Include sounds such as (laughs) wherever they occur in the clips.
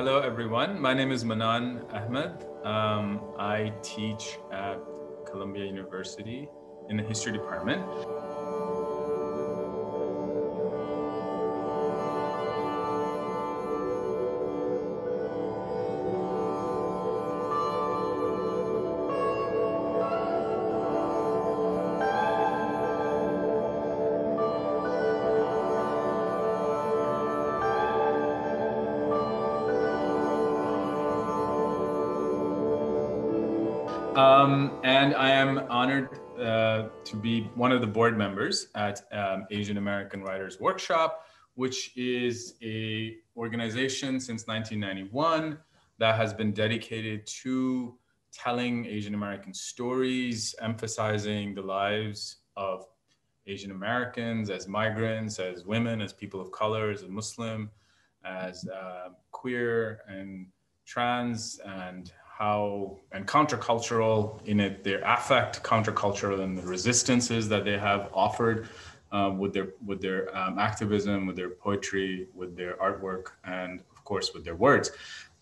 Hello, everyone. My name is Manan Ahmed. Um, I teach at Columbia University in the history department. One of the board members at um, Asian American Writers Workshop, which is a organization since 1991 that has been dedicated to telling Asian American stories, emphasizing the lives of Asian Americans as migrants, as women, as people of color, as a Muslim, as uh, queer and trans, and how and countercultural in it their affect countercultural and the resistances that they have offered uh, with their with their um, activism with their poetry with their artwork and of course with their words.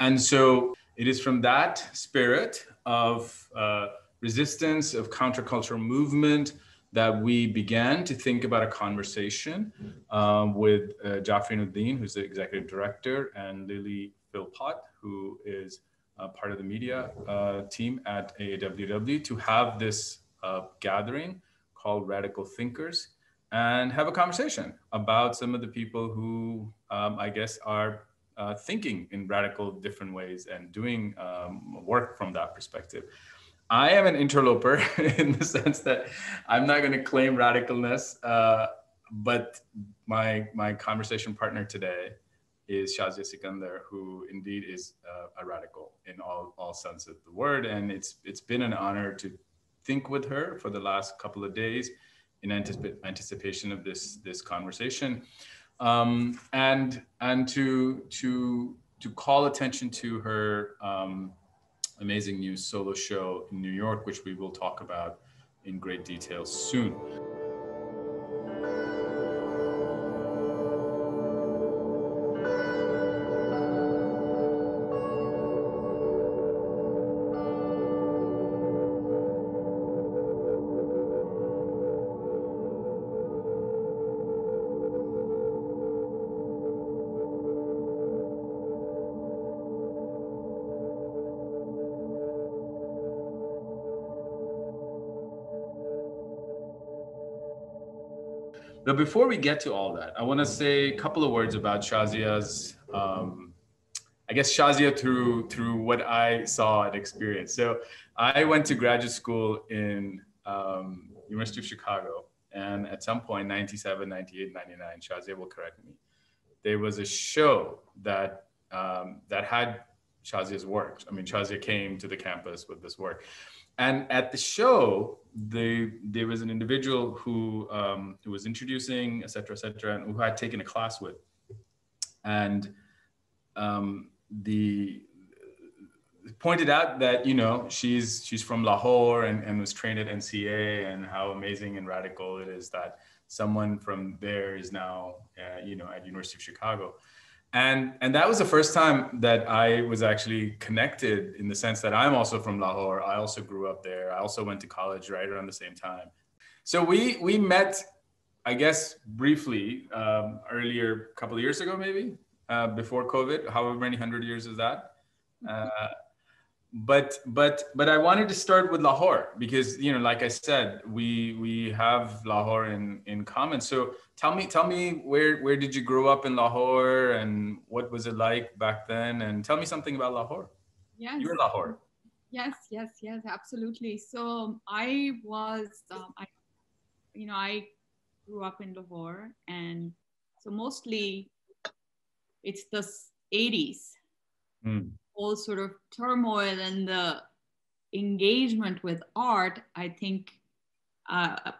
And so it is from that spirit of uh, resistance of countercultural movement that we began to think about a conversation um, with uh, Jafreen Uddin, who's the executive director, and Lily Philpott, who is part of the media uh, team at AAWW to have this uh, gathering called Radical Thinkers and have a conversation about some of the people who um, I guess are uh, thinking in radical different ways and doing um, work from that perspective. I am an interloper (laughs) in the sense that I'm not going to claim radicalness, uh, but my my conversation partner today is Shahzia Sikander, who indeed is uh, a radical in all, all sense of the word. And it's, it's been an honor to think with her for the last couple of days in anticip- anticipation of this, this conversation. Um, and and to, to, to call attention to her um, amazing new solo show in New York, which we will talk about in great detail soon. But before we get to all that, I want to say a couple of words about Shahzia's, um, I guess Shahzia through through what I saw and experienced. So I went to graduate school in um, University of Chicago, and at some point, 97, 98, 99, Shahzia will correct me. There was a show that um, that had Shahzia's work. I mean, Shahzia came to the campus with this work and at the show the, there was an individual who, um, who was introducing et cetera et cetera and who I had taken a class with. And um, the pointed out that you know she's she's from lahore and, and was trained at nca and how amazing and radical it is that someone from there is now uh, you know at university of chicago and and that was the first time that i was actually connected in the sense that i'm also from lahore. I also grew up there. I also went to college right around the same time. So we we met i guess briefly um, earlier a couple of years ago maybe uh, before covid however many hundred years is that? Uh, but but but I wanted to start with Lahore because you know, like I said, we we have Lahore in in common. So tell me tell me where where did you grow up in Lahore and what was it like back then? And tell me something about Lahore. Yes, you're Lahore. Yes, yes, yes, absolutely. So I was, um, I, you know, I grew up in Lahore, and so mostly it's the 80s. Mm whole sort of turmoil and the engagement with art, I think uh,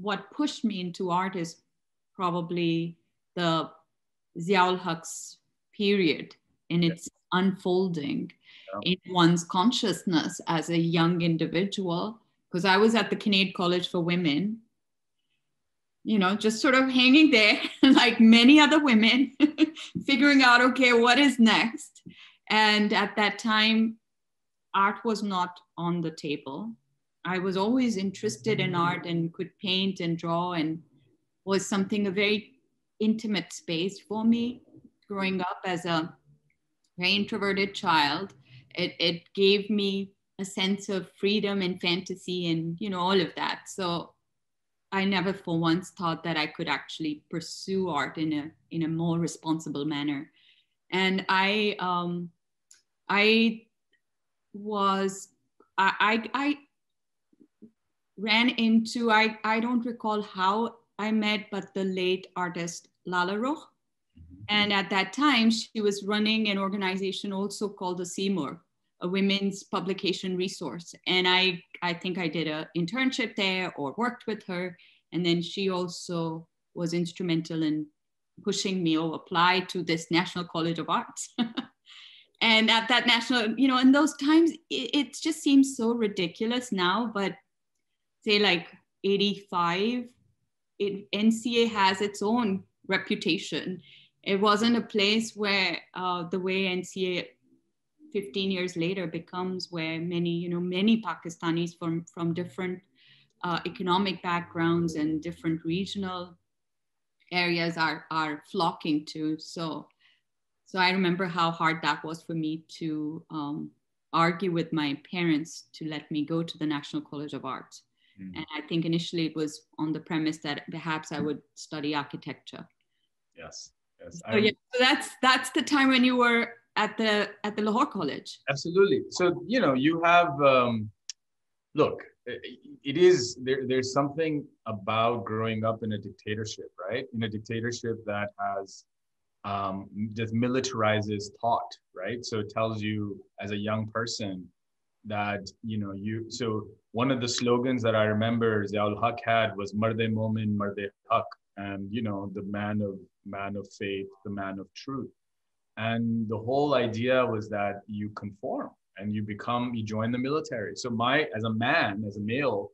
what pushed me into art is probably the Ziaul Haq's period in its unfolding yeah. in one's consciousness as a young individual. Because I was at the Kinnaird College for Women, you know, just sort of hanging there (laughs) like many other women, (laughs) figuring out, okay, what is next? And at that time, art was not on the table. I was always interested in art and could paint and draw and was something a very intimate space for me growing up as a very introverted child. It, it gave me a sense of freedom and fantasy and you know all of that. So I never for once thought that I could actually pursue art in a in a more responsible manner. And I um, I was I, I, I ran into I I don't recall how I met, but the late artist Lala Rukh. Mm-hmm. And at that time, she was running an organization also called the Simorgh, a women's publication resource. And I, I think I did an internship there or worked with her. And then she also was instrumental in pushing me to apply to this National College of Arts. (laughs) and at that national, you know, in those times, it, it just seems so ridiculous now, but say like 85, it, NCA has its own reputation. It wasn't a place where uh, the way NCA 15 years later becomes where many, you know, many Pakistanis from, from different uh, economic backgrounds and different regional areas are, are flocking to. So, so I remember how hard that was for me to um, argue with my parents to let me go to the National College of Art. Mm. And I think initially it was on the premise that perhaps I would study architecture. Yes. Yes. So, yeah, so that's that's the time when you were at the at the Lahore College. Absolutely. So you know you have um, look. It is there. There's something about growing up in a dictatorship, right? In a dictatorship that has um, just militarizes thought, right? So it tells you as a young person that you know you. So one of the slogans that I remember Ziaul Haq had was "Marde Momin, Marde Haq," and you know the man of man of faith, the man of truth. And the whole idea was that you conform and you become, you join the military. So my, as a man, as a male,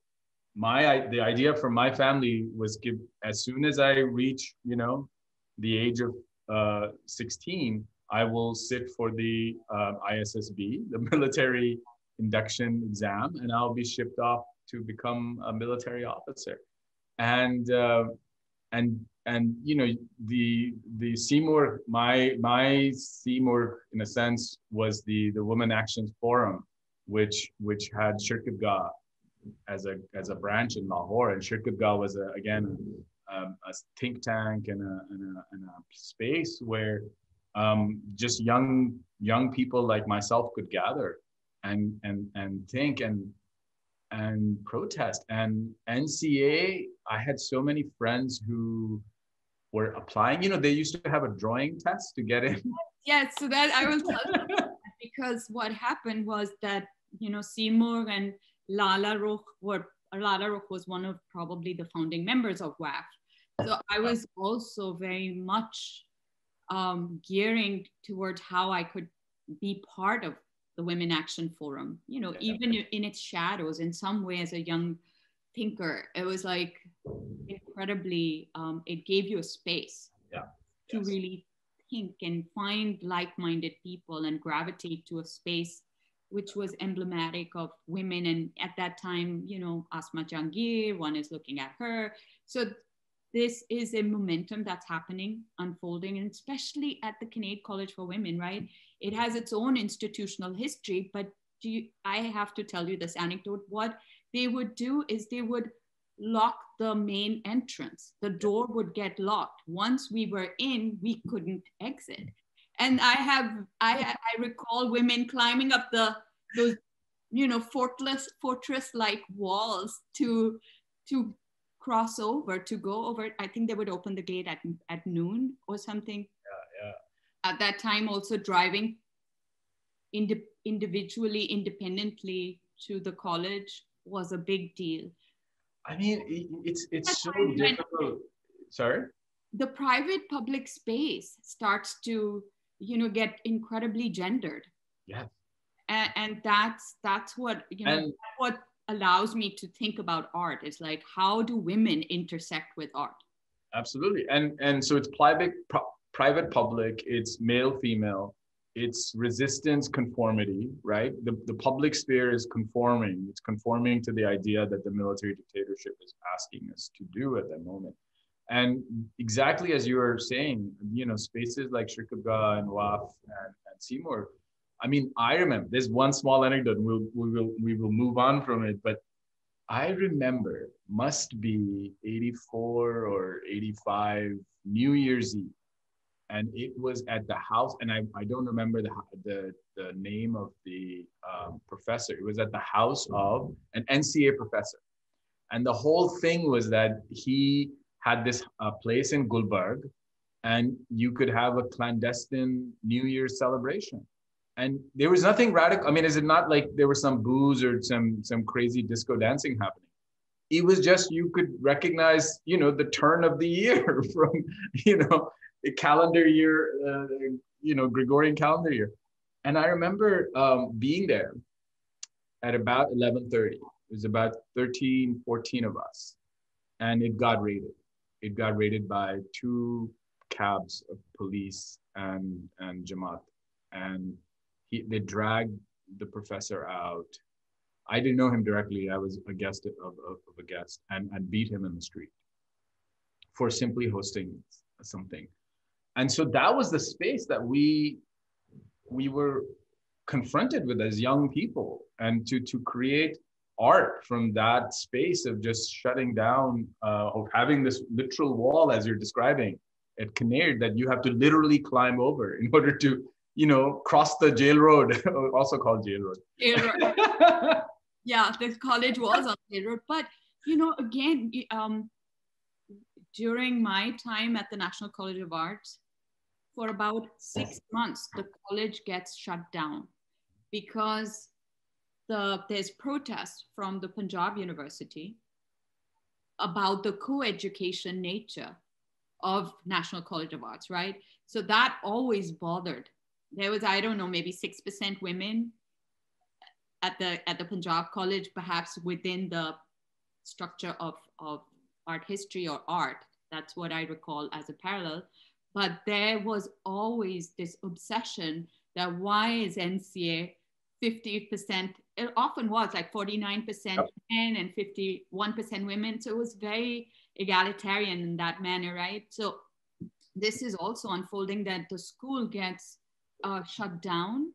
my the idea for my family was give as soon as I reach, you know, the age of uh, 16, I will sit for the uh, ISSB, (laughs) the military induction exam, and I'll be shipped off to become a military officer. And uh, and and you know the the Simorgh my my Simorgh in a sense was the the Women Actions Forum, which which had Shirkatgah as a as a branch in Lahore, and Shirkatgah was a, again um, a think tank and a, and a, and a space where um, just young young people like myself could gather and and and think and and protest. And NCA, I had so many friends who were applying. You know, they used to have a drawing test to get in. Yes, so that I will tell you because what happened was that you know Simorgh and Lala Rukh were Lala Rukh was one of probably the founding members of WAF. So I was also very much um, gearing towards how I could be part of the Women Action Forum. You know, yeah. even in its shadows, in some way, as a young thinker, it was like incredibly. Um, it gave you a space yeah. to yes. really think and find like-minded people and gravitate to a space which was emblematic of women. And at that time, you know, Asma Jahangir, one is looking at her. So this is a momentum that's happening, unfolding, and especially at the Kinnaird College for Women, right? It has its own institutional history, but do you, I have to tell you this anecdote. What they would do is they would lock the main entrance. The door would get locked. Once we were in, we couldn't exit. And I have, I, I recall women climbing up the those, you know, fortress fortress-like walls to to cross over to go over. I think they would open the gate at at noon or something. Yeah, yeah. At that time also driving ind- individually independently to the college was a big deal. I mean it's it's so difficult. Sorry? The private public space starts to you know get incredibly gendered. Yeah and, and that's that's what you know and, what allows me to think about art is like how do women intersect with art absolutely and and so it's private private public, it's male, female, it's resistance conformity, right? The, the public sphere is conforming. It's conforming to the idea that the military dictatorship is asking us to do at that moment. And exactly as you were saying, you know, spaces like Shirkatgah and WAF and, and Simorgh, I mean, I remember there's one small anecdote. We'll, we will we will move on from it, but I remember must be 84 or 85 New Year's Eve and it was at the house and i, I don't remember the, the, the name of the um, professor it was at the house of an nca professor and the whole thing was that he had this uh, place in gulbarg and you could have a clandestine new year's celebration and there was nothing radical i mean is it not like there was some booze or some some crazy disco dancing happening it was just you could recognize you know the turn of the year (laughs) from you know the calendar year, uh, you know, Gregorian calendar year. And I remember um, being there at about 11:30. It was about 13, 14 of us, and it got raided. It got raided by two cabs of police and and Jamaat, and he they dragged the professor out. I didn't know him directly. I was a guest of, of, of a guest, and and beat him in the street for simply hosting something and so that was the space that we we were confronted with as young people and to to create art from that space of just shutting down uh, of having this literal wall as you're describing at Kinnaird that you have to literally climb over in order to you know cross the jail road (laughs) also called jail road, jail road. (laughs) yeah the college was on jail road but you know again um, during my time at the national college of arts for about six months, the college gets shut down because the, there's protest from the Punjab University about the co-education nature of National College of Arts, right? So that always bothered. There was, I don't know, maybe 6% women at the at the Punjab College, perhaps within the structure of, of art history or art. That's what I recall as a parallel. But there was always this obsession that why is NCA 50%? It often was like 49% yep. men and 51% women. So it was very egalitarian in that manner, right? So this is also unfolding that the school gets uh, shut down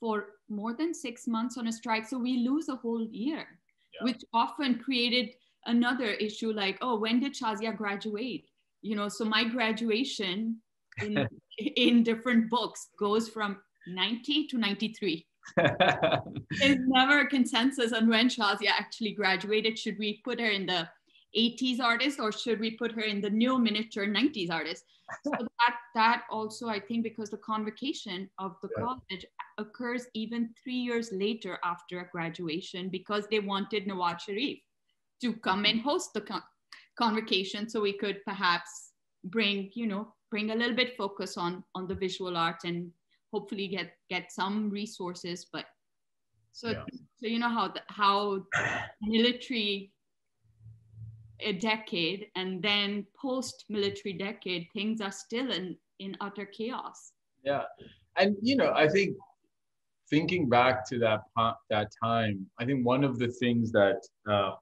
for more than six months on a strike. So we lose a whole year, yeah. which often created another issue like, oh, when did Shahzia graduate? you know so my graduation in (laughs) in different books goes from 90 to 93 (laughs) there's never a consensus on when shahzia actually graduated should we put her in the 80s artist or should we put her in the new miniature 90s artist (laughs) so that that also i think because the convocation of the yeah. college occurs even three years later after graduation because they wanted nawaz sharif to come and host the con- convocation so we could perhaps bring you know bring a little bit focus on on the visual arts and hopefully get get some resources but so yeah. so you know how the, how military a decade and then post military decade things are still in in utter chaos. Yeah. And you know i think thinking back to that that time i think one of the things that uh,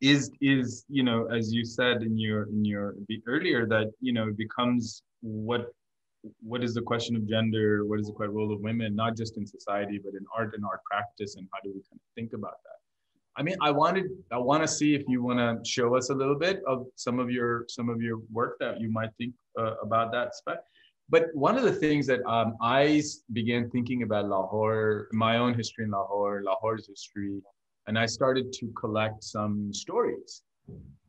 is is you know as you said in your in your earlier that you know becomes what what is the question of gender what is the role of women not just in society but in art and art practice and how do we kind of think about that i mean i wanted i want to see if you want to show us a little bit of some of your some of your work that you might think uh, about that spec. but one of the things that um, i began thinking about lahore my own history in lahore lahore's history and I started to collect some stories.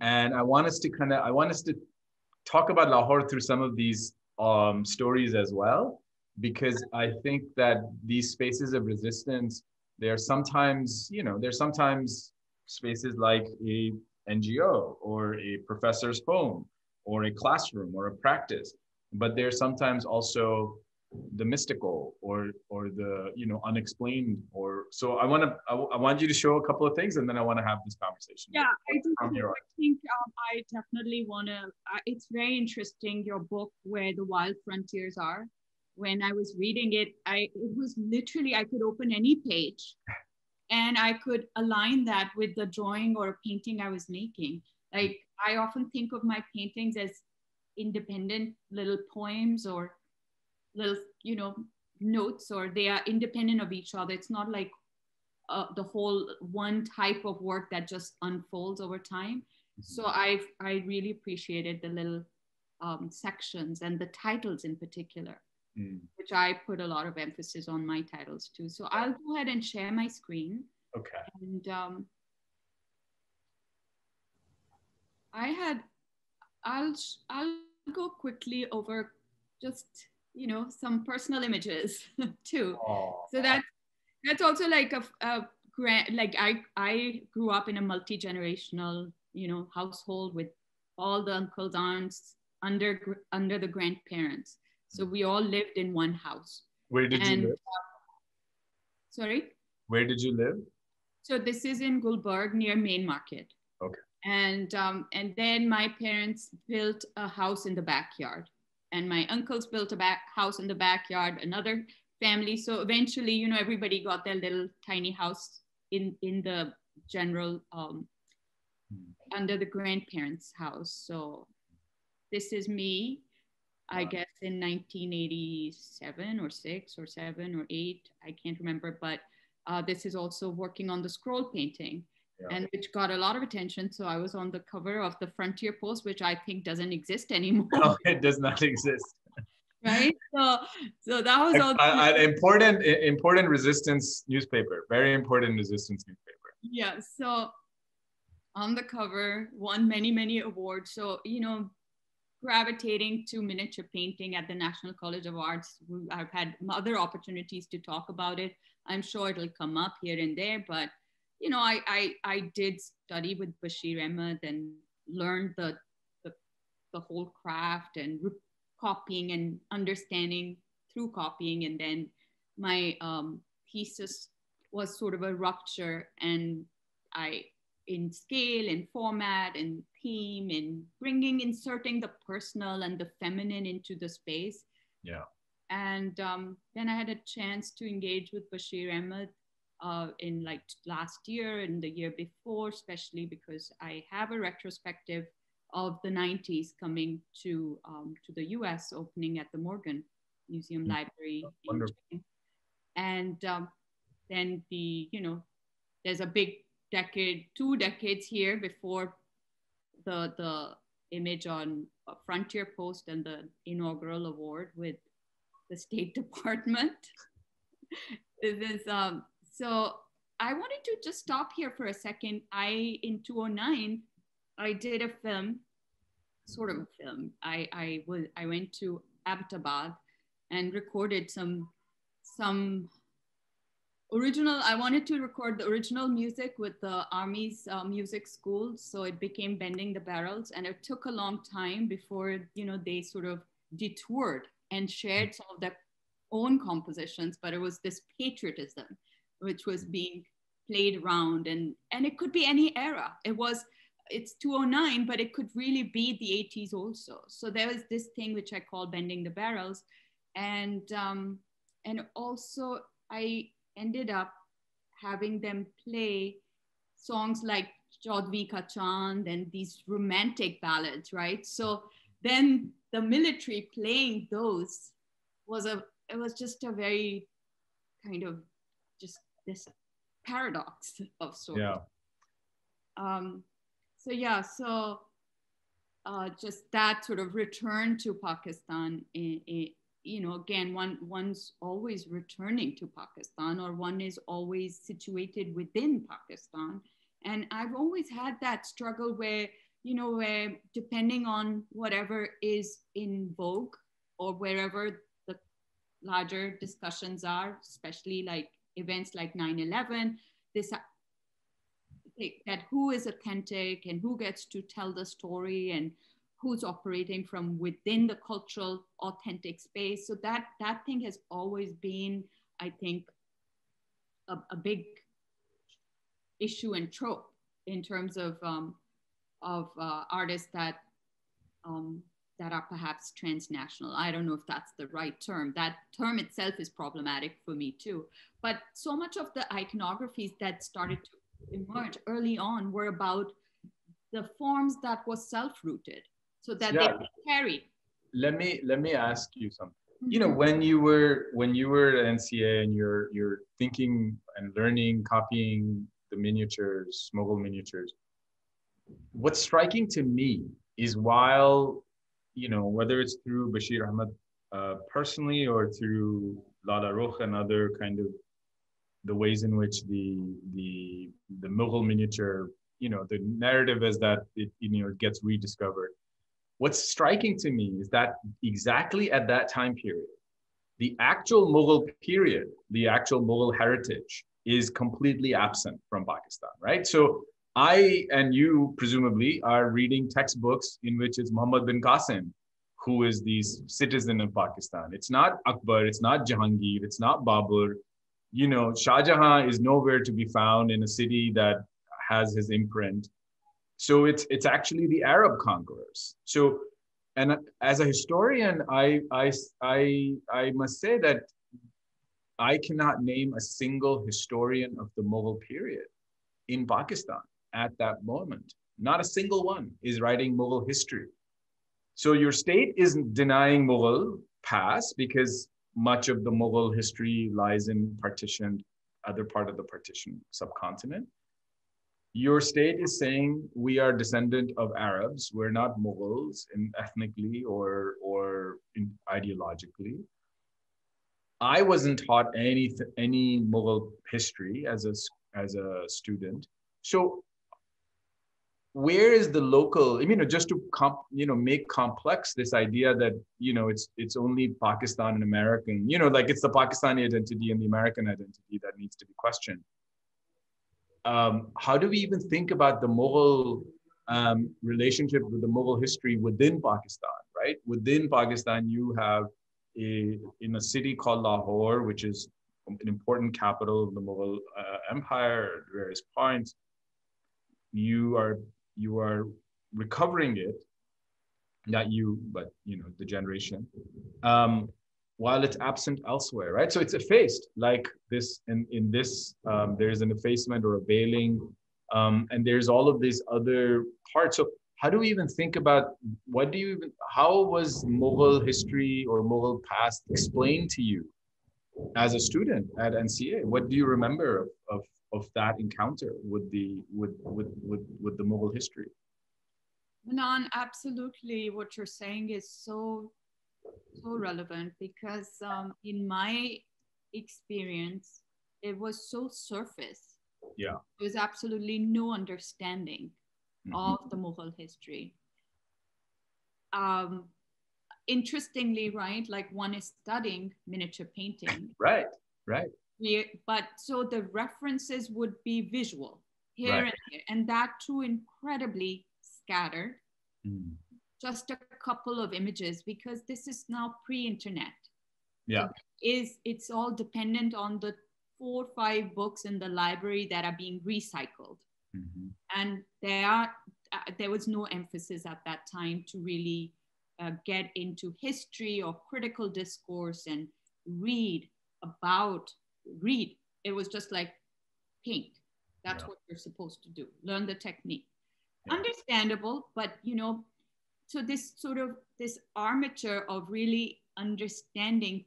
And I want us to kind of, I want us to talk about Lahore through some of these um, stories as well, because I think that these spaces of resistance, they're sometimes, you know, they're sometimes spaces like a NGO or a professor's home or a classroom or a practice, but they're sometimes also the mystical or or the you know unexplained or so i want to I, I, want you to show a couple of things and then i want to have this conversation yeah i think, I think um, i definitely want to uh, it's very interesting your book where the wild frontiers are when I was reading it, I it was literally I could open any page and I could align that with the drawing or painting I was making. Like I often think of my paintings as independent little poems or little, you know, notes, or they are independent of each other. It's not like uh, the whole one type of work that just unfolds over time. So mm-hmm. I I really appreciated the little um, sections and the titles in particular, mm. which I put a lot of emphasis on my titles too. So I'll go ahead and share my screen. Okay. And um, I had I'll I'll go quickly over just you know some personal images (laughs) too. Aww. So that that's also like a, a grand like I I grew up in a multi generational you know household with all the uncles aunts under under the grandparents. So we all lived in one house. Where did and, you live? Sorry. Where did you live? So this is in Gulbarg near Main Market. Okay. And um, and then my parents built a house in the backyard, and my uncles built a back house in the backyard. Another family. So eventually, you know, everybody got their little tiny house in in the general um, hmm. under the grandparents' house. So this is me, I wow. guess in 1987 or six or seven or eight, I can't remember, but uh, this is also working on the scroll painting. Yeah. And which got a lot of attention. So I was on the cover of the Frontier Post, which I think doesn't exist anymore. No, (laughs) it does not exist. (laughs) right. So, so that was also an important, important resistance newspaper. Very important resistance newspaper. Yeah. So on the cover, won many, many awards. So you know, gravitating to miniature painting at the National College of Arts. I've had other opportunities to talk about it. I'm sure it'll come up here and there, but you know, I I, I did study with Bashir Ahmed and learned the, the, the whole craft and copying and understanding through copying. And then my um, thesis was sort of a rupture and I in scale and format and theme and bringing inserting the personal and the feminine into the space. Yeah. And um, then i had a chance to engage with bashir ahmed uh, in like last year and the year before especially because i have a retrospective of the 90s coming to um, to the us opening at the morgan museum mm-hmm. library and um, then the you know there's a big decade, two decades here before the the image on Frontier Post and the inaugural award with the State (laughs) Department. this is um, so I wanted to just stop here for a second. I in 2009 I did a film, sort of a film. I I was I went to Abbottabad and recorded some some original i wanted to record the original music with the army's uh, music school so it became bending the barrels and it took a long time before you know they sort of detoured and shared some of their own compositions but it was this patriotism which was being played around and and it could be any era. It was it's 209 but it could really be the 80s also. So there was this thing which i call bending the barrels and um and also i ended up having them play songs like Chaudhvin Ka Chand and these romantic ballads, right? So then the military playing those was a it was just a very kind of just this paradox of sorts. Yeah. Um, so yeah, so uh, just that sort of return to Pakistan in, in, you know again one one's always returning to pakistan or one is always situated within pakistan. And i've always had that struggle where you know where depending on whatever is in vogue or wherever the larger discussions are especially like events like 9-11 this that who is authentic and who gets to tell the story and who's operating from within the cultural authentic space. So that that thing has always been, I think, a, a big issue and trope in terms of um, of uh, artists that um, that are perhaps transnational. I don't know if that's the right term. That term itself is problematic for me too. But so much of the iconographies that started to emerge early on were about the forms that was self-rooted, so that yeah. they carried. Let me let me ask you something. Mm-hmm. You know, when you were when you were at NCA and you're you're thinking and learning, copying the miniatures, Mughal miniatures. What's striking to me is while you know, whether it's through Bashir Ahmed uh, personally or through Lala Rukh and other kind of the ways in which the the the Mughal miniature, you know, the narrative is that it you know it gets rediscovered. What's striking to me is that exactly at that time period, the actual Mughal period, the actual Mughal heritage, is completely absent from Pakistan, right? So I and you presumably are reading textbooks in which it's Muhammad bin Qasim, who is the citizen of Pakistan. It's not Akbar, it's not Jahangir, it's not Babur. You know, Shah Jahan is nowhere to be found in a city that has his imprint. So it's it's actually the Arab conquerors. So, and as a historian, I I I I must say that I cannot name a single historian of the Mughal period in Pakistan at that moment. Not a single one is writing Mughal history. So your state isn't denying Mughal past because much of the Mughal history lies in partitioned other part of the partition subcontinent. Your state is saying we are descendant of Arabs. We're not Mughals in ethnically or or ideologically. I wasn't taught any any Mughal history as a as a student. So where is the local you know just to comp, you know make complex this idea that you know it's it's only pakistan and american you know like it's the pakistani identity and the american identity that needs to be questioned um, how do we even think about the mughal um, relationship with the mughal history within pakistan right? Within pakistan you have a in a city called lahore which is an important capital of the mughal uh, empire at various points. You are you are recovering it not you but you know the generation. Um, while it's absent elsewhere right so it's effaced like this in in this um, there's an effacement or a veiling um, and there's all of these other parts so how do we even think about what do you even how was mughal history or mughal past explained to you as a student at nca what do you remember of, of of that encounter with the with with with, with the Mughal history. Manan, absolutely. What you're saying is so so relevant because um, in my experience, it was so surface. Yeah, there was absolutely no understanding mm-hmm. of the Mughal history. Um, interestingly, right, like one is studying miniature painting. Right, right but so the references would be visual here right. and here, and that too incredibly scattered. Mm. Just a couple of images because this is now pre-internet. Yeah, so is it's all dependent on the four or five books in the library that are being recycled, mm-hmm. and there are uh, there was no emphasis at that time to really uh, get into history or critical discourse and read about read. It was just like paint. That's yeah. what you're supposed to do. Learn the technique. Yeah. Understandable, but you know, so this sort of this armature of really understanding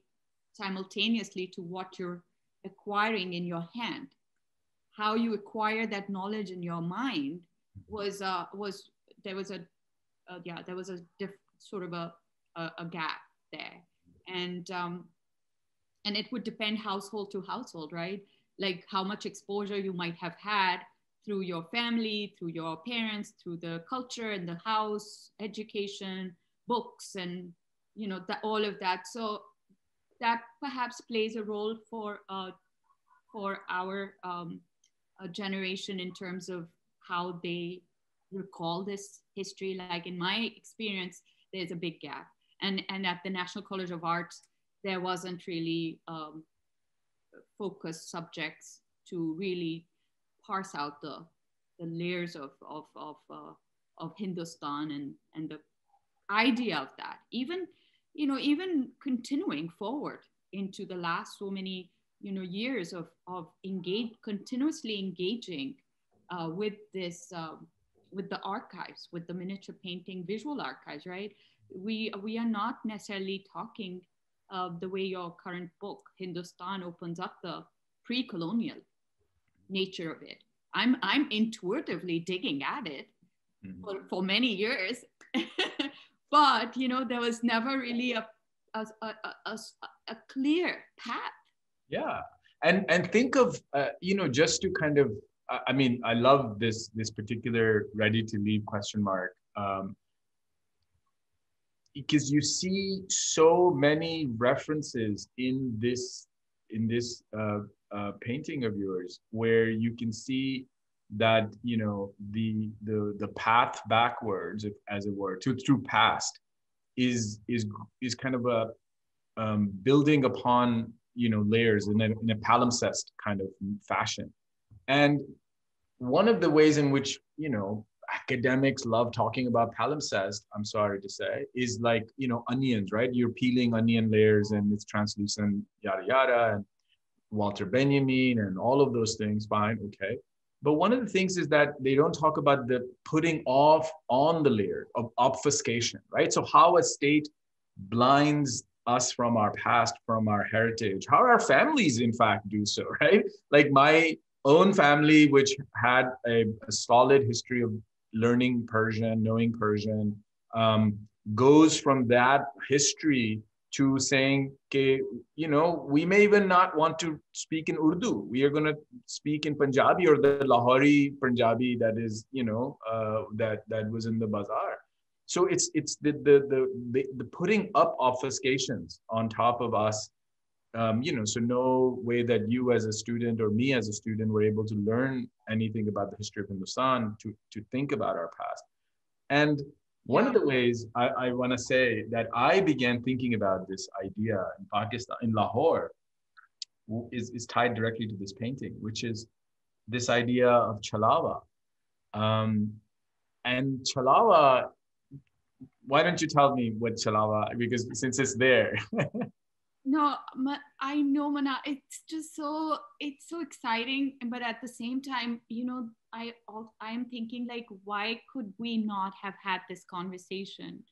simultaneously to what you're acquiring in your hand, how you acquire that knowledge in your mind was uh, was there was a uh, yeah there was a diff, sort of a, a, a gap there, and um, and it would depend household to household right? Like how much exposure you might have had through your family through your parents through the culture and the house education books and you know that all of that. So that perhaps plays a role for uh, for our um, generation in terms of how they recall this history. Like in my experience there's a big gap. And and at the national college of arts there wasn't really um, focused subjects to really parse out the, the layers of, of, of, uh, of Hindustan and, and the idea of that. Even you know even continuing forward into the last so many you know years of of engage continuously engaging uh, with this um, with the archives with the miniature painting visual archives right? We we are not necessarily talking uh, the way your current book hindustan opens up the pre-colonial nature of it. I'm i'm intuitively digging at it mm-hmm. for, for many years. (laughs) But you know there was never really a a, a, a, a clear path. Yeah. And and think of uh, you know just to kind of i mean i love this this particular ready to leave question mark um, because you see so many references in this in this uh, uh, painting of yours where you can see that you know the the the path backwards as it were to through past is is is kind of a um, building upon you know layers in a, in a palimpsest kind of fashion. And one of the ways in which you know academics love talking about palimpsest i'm sorry to say is like you know onions right? You're peeling onion layers and it's translucent yada yada and walter benjamin and all of those things fine okay but one of the things is that they don't talk about the putting off on the layer of obfuscation, right? So, how a state blinds us from our past, from our heritage, how our families, in fact, do so, (laughs) right? Like my own family, which had a, a solid history of learning Persian, knowing Persian, um, goes from that history to saying, okay, you know, we may even not want to speak in Urdu. We are going to speak in Punjabi or the Lahori Punjabi that is, you know, uh, that that was in the bazaar. So it's it's the the the the, the putting up obfuscations on top of us. Um, you know, so no way that you as a student or me as a student were able to learn anything about the history of Hindustan to to think about our past. And one of the ways I, I want to say that I began thinking about this idea in Pakistan, in Lahore, is, is tied directly to this painting, which is this idea of chalawa. Um, and chalawa, why don't you tell me what chalawa, because since it's there. (laughs) no i know manan it's just so it's so exciting but at the same time you know i i am thinking like why could we not have had this conversation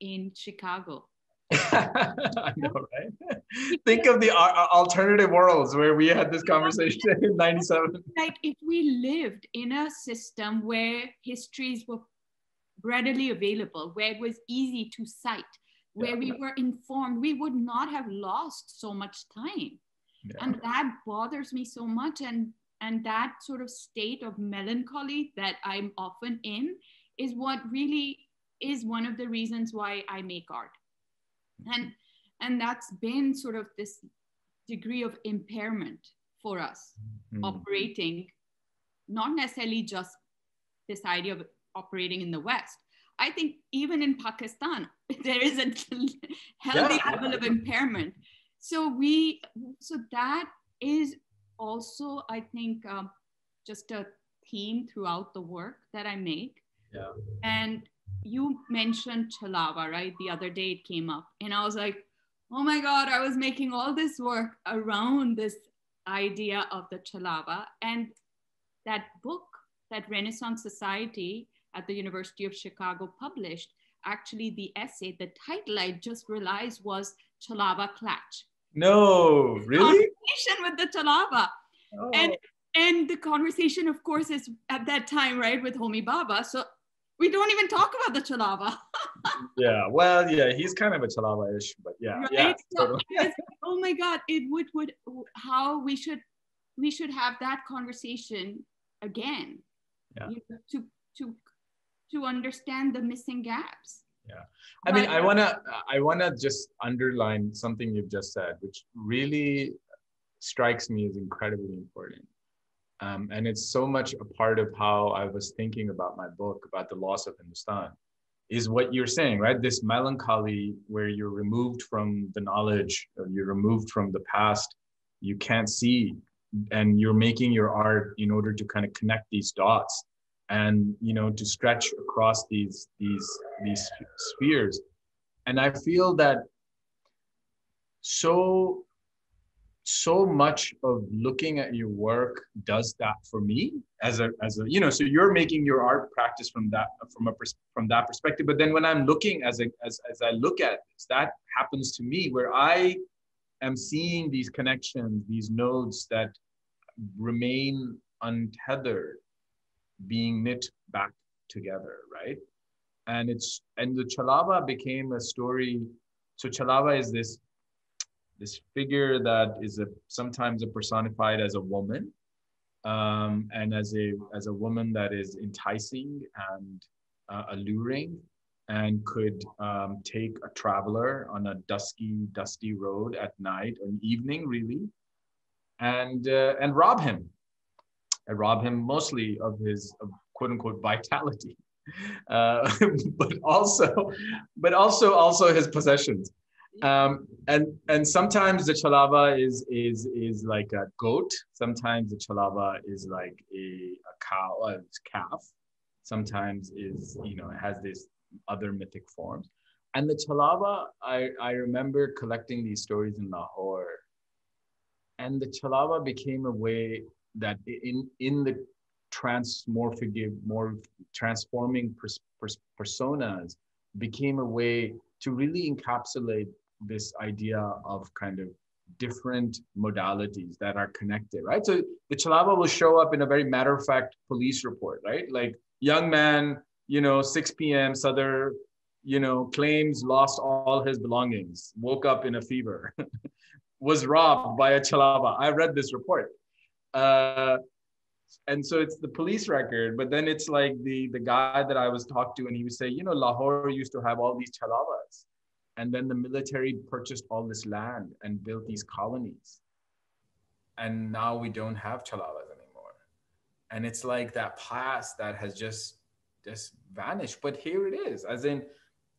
in chicago (laughs) I know, right? (laughs) Think of the uh, uh, alternative worlds where we had this conversation in (laughs) 97. Like, if we lived in a system where histories were readily available, where it was easy to cite, where we were informed, we would not have lost so much time. Yeah. And that bothers me so much. And, and that sort of state of melancholy that I'm often in is what really is one of the reasons why I make art. And, and that's been sort of this degree of impairment for us mm-hmm. operating, not necessarily just this idea of operating in the West, I think even in Pakistan, (laughs) there is a (laughs) healthy yeah. level of impairment. So we, so that is also, I think, um, just a theme throughout the work that I make. Yeah. And you mentioned Chalawa, right? The other day it came up, and I was like, oh my God, I was making all this work around this idea of the Chalawa. And that book, that Renaissance Society, at the University of Chicago published, actually the essay, the title I just realized was Chalawa Klatch. No, really? Conversation with the Chalawa. Oh. And and the conversation, of course, is at that time, right, with Homi Bhabha. So we don't even talk about the Chalawa. (laughs) yeah, well, yeah, he's kind of a Chalawa-ish, but yeah, right? yeah. So totally. (laughs) oh my God, it would would how we should we should have that conversation again. Yeah. You know, to to to understand the missing gaps yeah. I mean i want to i want to just underline something you've just said which really strikes me as incredibly important. Um, and it's so much a part of how i was thinking about my book about the loss of hindustan is what you're saying right? This melancholy where you're removed from the knowledge you're removed from the past you can't see and you're making your art in order to kind of connect these dots and you know to stretch across these these these spheres. And i feel that so so much of looking at your work does that for me as a as a you know so you're making your art practice from that from a from that perspective. But then when i'm looking as a as, as i look at this that happens to me where i am seeing these connections these nodes that remain untethered being knit back together right? And it's and the chalaba became a story so chalaba is this this figure that is a sometimes personified as a woman um, and as a as a woman that is enticing and uh, alluring and could um, take a traveler on a dusky dusty road at night or evening really and uh, and rob him and rob him mostly of his of quote unquote vitality (laughs) uh, (laughs) but also but also also his possessions um, and and sometimes the chalava is is is like a goat. Sometimes the chalava is like a, a cow, a calf. Sometimes is you know it has this other mythic forms. And the chalava, I I remember collecting these stories in Lahore, and the chalava became a way that in in the transmorphic, more transforming pers- pers- personas became a way to really encapsulate this idea of kind of different modalities that are connected, right? So the chalaba will show up in a very matter of fact police report, right? Like young man, you know, 6 p.m. Southern, you know, claims lost all his belongings, woke up in a fever, (laughs) was robbed by a chalaba. I read this report. Uh, and so it's the police record, but then it's like the the guy that I was talked to, and he would say, you know, Lahore used to have all these chalabas and then the military purchased all this land and built these colonies. And now we don't have chalabas anymore. And it's like that past that has just just vanished. But here it is. As in,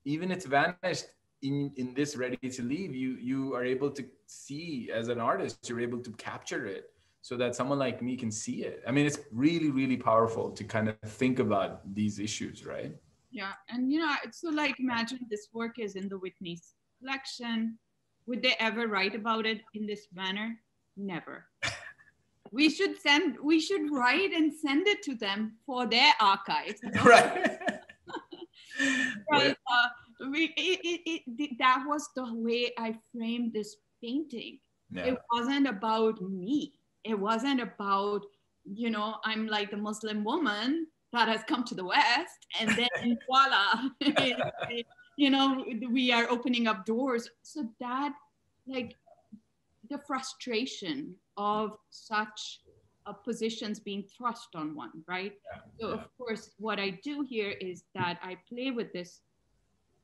even it's vanished in, in this ready to leave, you you are able to see as an artist, you're able to capture it so that someone like me can see it. I mean, it's really, really powerful to kind of think about these issues, right? yeah and you know so like imagine this work is in the whitney's collection. Would they ever write about it in this manner? Never. (laughs) We should send we should write and send it to them for their archives (laughs) right. (laughs) Right uh, we, it, it, it, that was the way i framed this painting. Yeah. it wasn't about me it wasn't about you know i'm like a muslim woman that has come to the West, and then (laughs) voila, (laughs) you know, we are opening up doors. So that, like, the frustration of such uh, positions being thrust on one, right? Yeah, so, of course, what I do here is that I play with this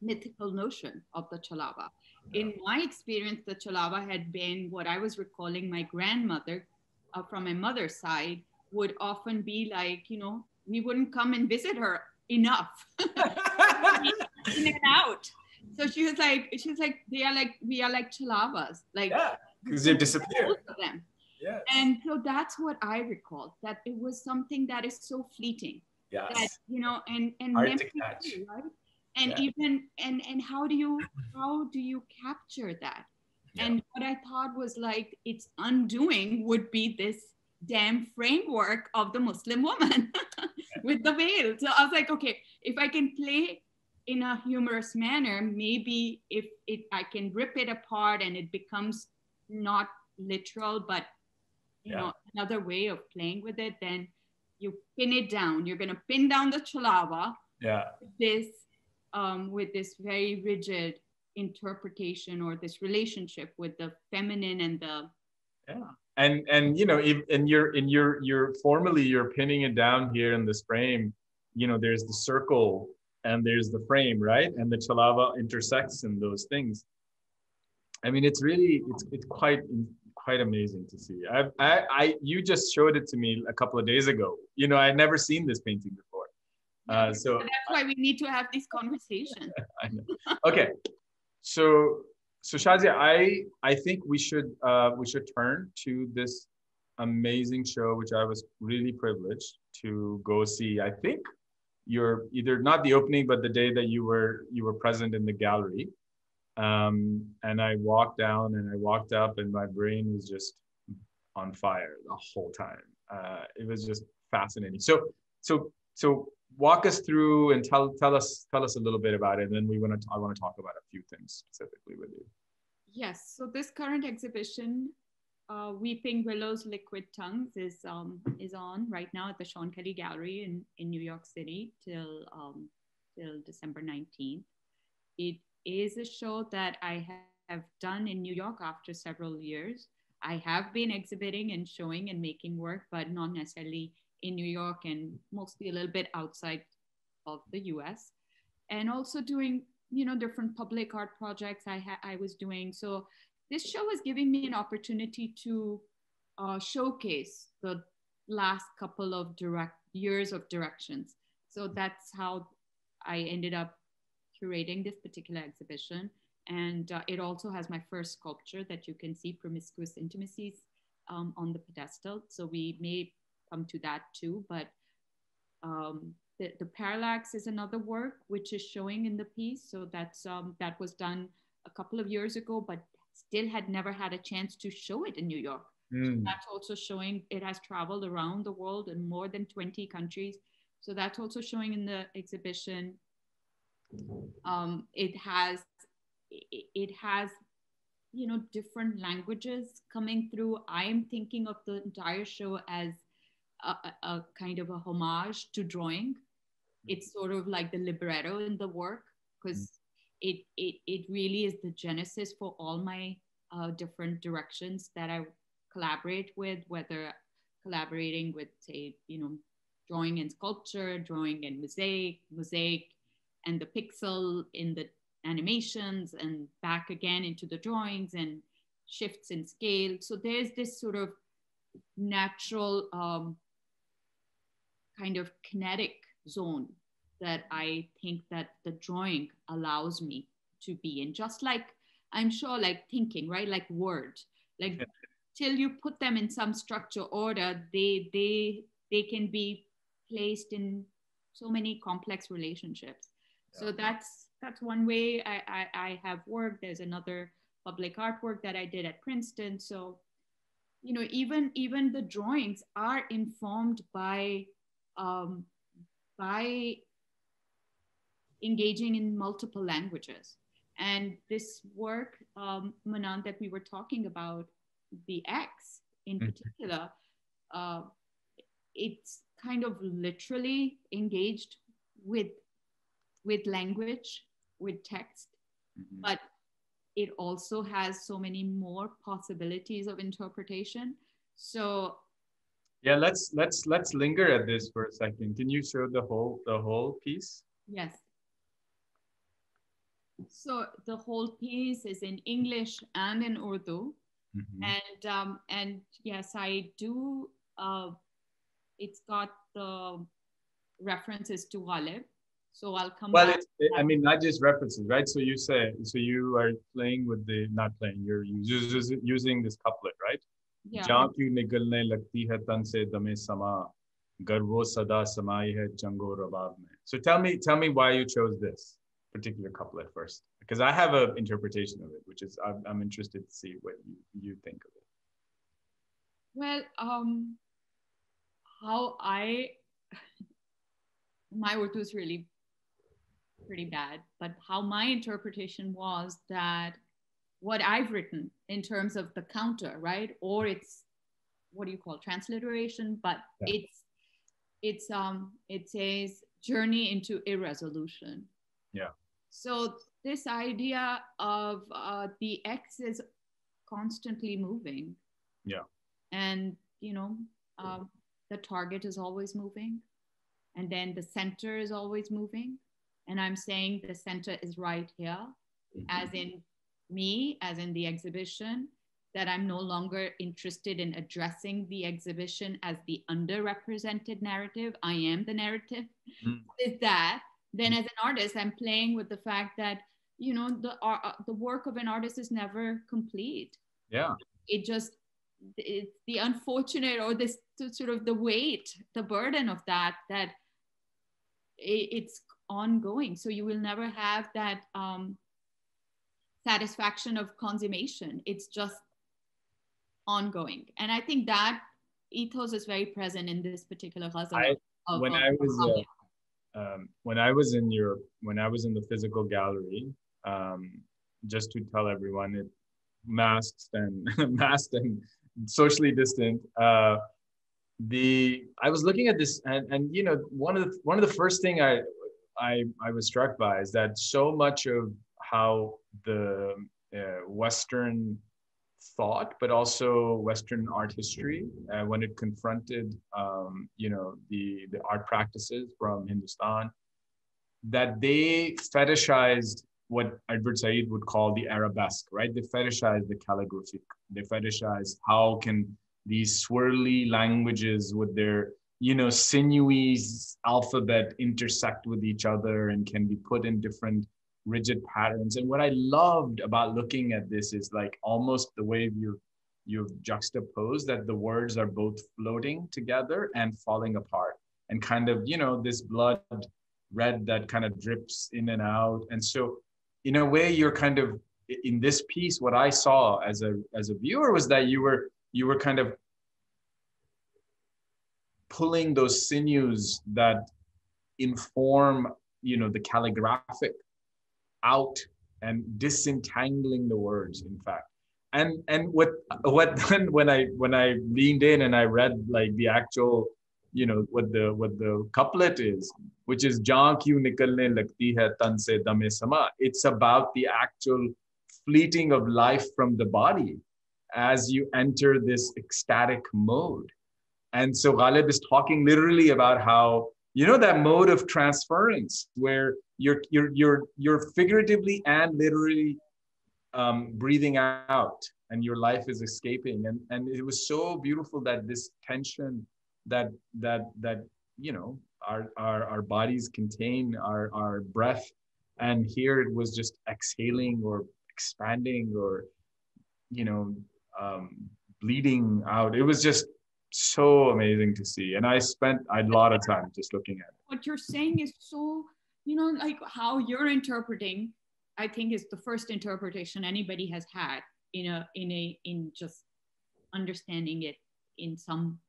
mythical notion of the chalaba. Yeah. In my experience, the chalaba had been what I was recalling my grandmother uh, from my mother's side would often be like, you know, we wouldn't come and visit her enough. (laughs) In and out. So she was like she was like they are like we are like chalabas like yeah because they disappear. them. Yeah and so that's what i recall that it was something that is so fleeting. Yes. that you know and and Hard memory right? And yeah. even and and how do you how do you capture that yeah. and what i thought was like its undoing would be this damn framework of the Muslim woman (laughs) with the veil. So I was like, okay, if I can play in a humorous manner, maybe if it I can rip it apart and it becomes not literal, but you yeah. know, another way of playing with it, then you pin it down. You're gonna pin down the chalaba. Yeah. This um, with this very rigid interpretation or this relationship with the feminine and the yeah. And and you know if, and you're in your you're formally you're pinning it down here in this frame you know there's the circle and there's the frame right? And the chalava intersects in those things. I mean it's really it's, it's quite quite amazing to see. I, I i you just showed it to me a couple of days ago. You know i'd never seen this painting before. Uh, (laughs) so that's why we need to have this conversation (laughs) I know. okay so so Shahzia, I I think we should uh, we should turn to this amazing show, which I was really privileged to go see. I think you're either not the opening, but the day that you were you were present in the gallery. Um, and I walked down and I walked up, and my brain was just on fire the whole time. Uh, it was just fascinating. So, so, so walk us through and tell tell us tell us a little bit about it, and then we want to I want to talk about a few things specifically with you. Yes. So this current exhibition, uh, Weeping Willows Liquid Tongues, is um, is on right now at the Sean Kelly Gallery in, in New York City till um, till December 19th. It is a show that I have done in New York after several years. I have been exhibiting and showing and making work, but not necessarily in New York and mostly a little bit outside of the US. And also doing you know different public art projects I ha- I was doing. So this show was giving me an opportunity to uh, showcase the last couple of direct years of directions. So that's how I ended up curating this particular exhibition. And uh, it also has my first sculpture that you can see, Promiscuous Intimacies, um, on the pedestal. So we may come to that too, but um, the, the parallax is another work which is showing in the piece. So that's um, that was done a couple of years ago, but still had never had a chance to show it in New York. Mm. So that's also showing it has traveled around the world in more than 20 countries. So that's also showing in the exhibition. Um, it has it, it has you know different languages coming through. I am thinking of the entire show as a, a, kind of a homage to drawing it's sort of like the libretto in the work because mm. it, it it really is the genesis for all my uh, different directions that I collaborate with, whether collaborating with say you know drawing and sculpture, drawing and mosaic, mosaic, and the pixel in the animations, and back again into the drawings and shifts in scale. So there's this sort of natural um, kind of kinetic zone that I think that the drawing allows me to be in. Just like I'm sure, like thinking, right? Like words, like yeah. till you put them in some structure order, they they they can be placed in so many complex relationships. Yeah. So that's that's one way I, I, I have worked. There's another public artwork that I did at Princeton. So, you know, even even the drawings are informed by um, by engaging in multiple languages. And this work, um, Manan, that we were talking about, the X in mm-hmm. particular, uh, it's kind of literally engaged with with language, with text, mm-hmm. but it also has so many more possibilities of interpretation. So yeah, let's let's let's linger at this for a second. Can you show the whole the whole piece? Yes. So the whole piece is in English and in Urdu, mm-hmm. and um, and yes, I do. Uh, it's got the references to Ghalib, so I'll come. Well, it, I mean, not just references, right? So you say, so you are playing with the not playing. You're using this couplet, right? जहाँ क्यों निकलने लगती है तन से दमे समा गर वो सदा समाई है जंगो रबाब में so tell me tell me why you chose this particular couplet first because i have an interpretation of it which is i'm, I'm interested to see what you, you think of it well um how i (laughs) my Urdu is really pretty bad but how my interpretation was that what I've written in terms of the counter, right? Or it's what do you call transliteration? But yeah. it's it's um it says journey into irresolution. Yeah. So this idea of uh, the X is constantly moving. Yeah. And you know, um, the target is always moving, and then the center is always moving. And I'm saying the center is right here, mm-hmm. as in me, as in the exhibition, that I'm no longer interested in addressing the exhibition as the underrepresented narrative. I am the narrative. Mm. Is that then, as an artist, I'm playing with the fact that you know the uh, the work of an artist is never complete. Yeah. It just it's the unfortunate or this sort of the weight, the burden of that, that it's ongoing. So you will never have that um, satisfaction of consummation. It's just ongoing. And I think that ethos is very present in this particular ghazal. I, of, when of, I was uh, um, when I was in your when I was in the physical gallery, um, just to tell everyone, it masked and (laughs) masked and socially distant. Uh, the I was looking at this and, and you know one of the one of the first thing I I I was struck by is that so much of how the uh, Western thought, but also Western art history uh, when it confronted, um, you know, the, the art practices from Hindustan, that they fetishized what Edward Said would call the arabesque, right? They fetishized the calligraphic. They fetishized how can these swirly languages with their, you know, sinewy alphabet intersect with each other and can be put in different rigid patterns. And what I loved about looking at this is like almost the way you you've juxtaposed that the words are both floating together and falling apart and kind of you know this blood red that kind of drips in and out and so in a way you're kind of in this piece what i saw as a as a viewer was that you were you were kind of pulling those sinews that inform you know the calligraphic out and disentangling the words in fact. And and what what (laughs) then when i when i leaned in and i read like the actual you know what the what the couplet is which is lagti hai tan se dame sama it's about the actual fleeting of life from the body as you enter this ecstatic mode. And so Ghalib is talking literally about how you know that mode of transference where you're you're you're you're figuratively and literally um, breathing out and your life is escaping. And and it was so beautiful that this tension that that that you know our our, our bodies contain our our breath. And here it was just exhaling or expanding or you know um, bleeding out. It was just so amazing to see. And I spent a lot of time just looking at it. What you're saying is so, you know, like how you're interpreting, I think is the first interpretation anybody has had in a in a in just understanding it in some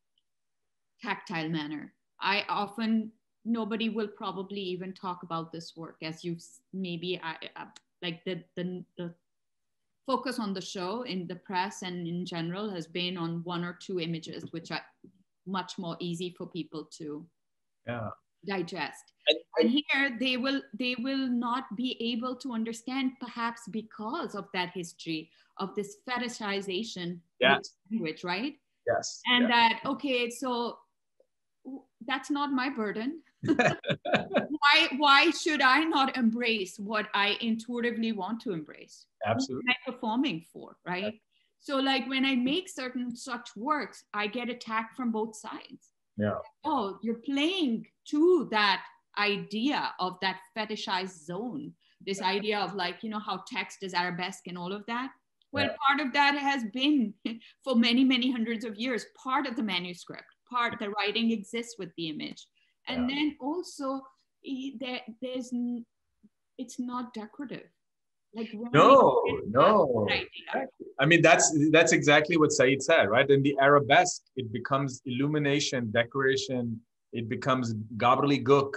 tactile manner. I often nobody will probably even talk about this work as you've maybe I, uh, like the, the the focus on the show in the press and in general has been on one or two images, which are much more easy for people to yeah. digest. And, and here they will they will not be able to understand, perhaps because of that history of this fetishization yes. language, right? Yes. And that okay, so that's not my burden. (laughs) why why should I not embrace what I intuitively want to embrace? Absolutely. What am I performing for, right? So like when I make certain such works, I get attacked from both sides. Yeah. Oh, you're playing to that idea of that fetishized zone. This idea of like, you know, how text is arabesque and all of that. Well, yeah. part of that has been (laughs) for many, many hundreds of years, part of the manuscript, part the writing exists with the image and yeah. then also there, there's it's not decorative. Like no no. i mean that's that's exactly what said said right? In the arabesque it becomes illumination decoration. It becomes gobbledygook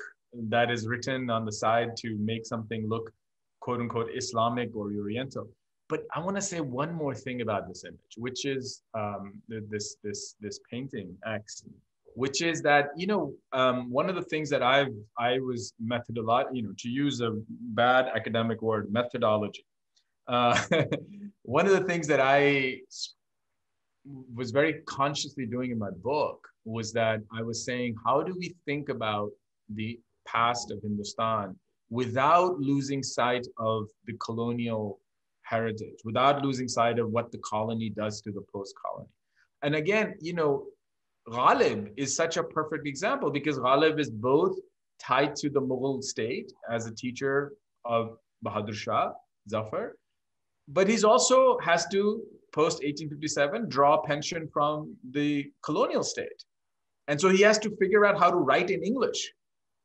that is written on the side to make something look quote unquote islamic or oriental. But i want to say one more thing about this image which is um, this this this painting x which is that you know um, one of the things that I've I was methodology you know to use a bad academic word methodology. Uh, (laughs) one of the things that I was very consciously doing in my book was that I was saying how do we think about the past of Hindustan without losing sight of the colonial heritage, without losing sight of what the colony does to the post colony. And again, you know, Ghalib is such a perfect example because Ghalib is both tied to the Mughal state as a teacher of Bahadur Shah, Zafar, but he's also has to post 1857 draw pension from the colonial state. And so he has to figure out how to write in English.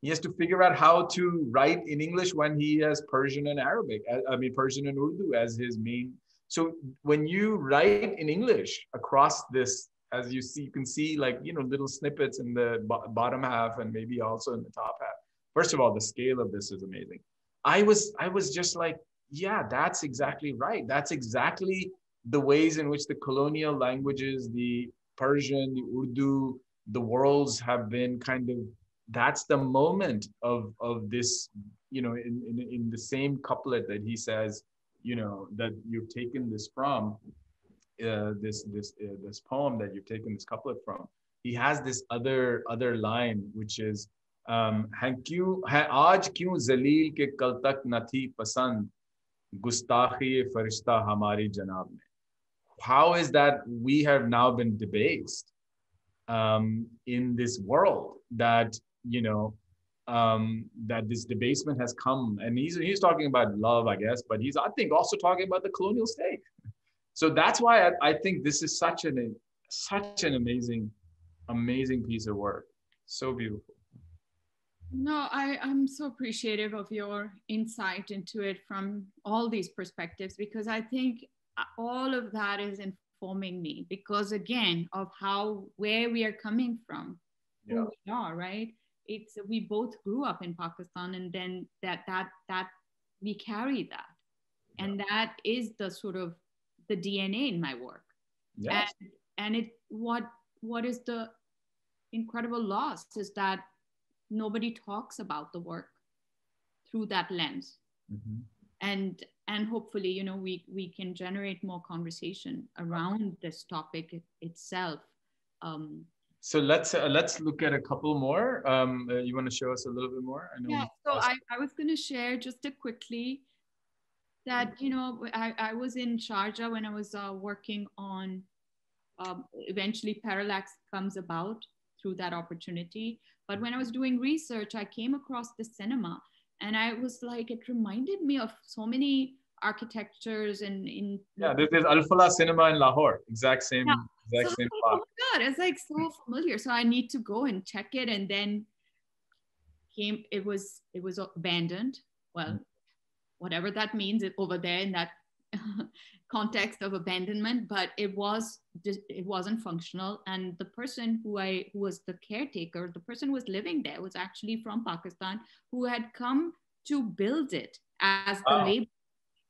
He has to figure out how to write in English when he has Persian and Arabic, uh, I mean, Persian and Urdu as his main. So when you write in English across this, as you see, you can see like, you know, little snippets in the bottom half and maybe also in the top half. First of all, the scale of this is amazing. I was, I was just like, yeah, that's exactly right. That's exactly the ways in which the colonial languages, the Persian, the Urdu, the worlds have been kind of that's the moment of of this you know in, in in the same couplet that he says you know that you've taken this from uh, this this uh, this poem that you've taken this couplet from he has this other other line which is um क्यों है आज क्यों जलील के कल तक न थी पसंद गुस्ताखी फरिश्ता हमारी जनाब में how is that we have now been debased um, in this world that you know um, that this debasement has come and he's he's talking about love i guess but he's i think also talking about the colonial state so that's why i, I think this is such an such an amazing amazing piece of work. So beautiful. No I, i'm so appreciative of your insight into it from all these perspectives because i think uh, all of that is informing me because again of how where we are coming from yeah. who we are right? It's we both grew up in pakistan and then that that that we carry that. And that is the sort of the dna in my work yes. and and it what what is the incredible loss is that nobody talks about the work through that lens mm-hmm. and and hopefully you know we we can generate more conversation around this topic it, itself um, so let's uh, let's look at a couple more um, uh, you want to show us a little bit more I yeah so I, I was going to share just a quickly that you know I, I was in Sharjah when I was uh, working on um, eventually parallax comes about through that opportunity but when I was doing research I came across the cinema and I was like it reminded me of so many architectures and in yeah there's, there's Al Falah cinema in lahore exact same yeah. exact so same like, oh my god it's like so familiar so i need to go and check it and then came it was it was abandoned well mm-hmm. Whatever that means it, over there in that (laughs) context of abandonment but it was it wasn't functional and the person who i who was the caretaker the person who was living there was actually from pakistan who had come to build it as the oh. labor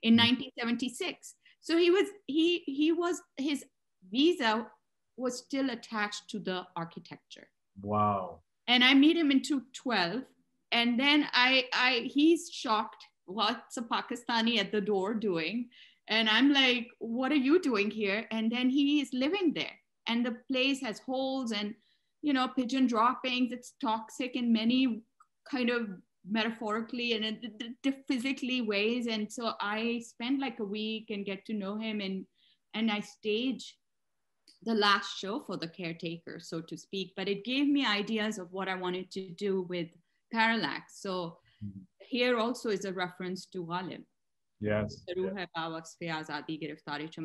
in 1976. Mm. So he was he he was his visa was still attached to the architecture. Wow. And I meet him in 2012 and then I I he's shocked what's a Pakistani at the door doing. And I'm like what are you doing here? And then he is living there. And the place has holes and you know pigeon droppings. It's toxic in many kind of metaphorically and in physically ways. And so i spent like a week and get to know him and and i stage the last show for the caretaker so to speak. But it gave me ideas of what i wanted to do with parallax. So. Here also is a reference to Ghalib. Yes.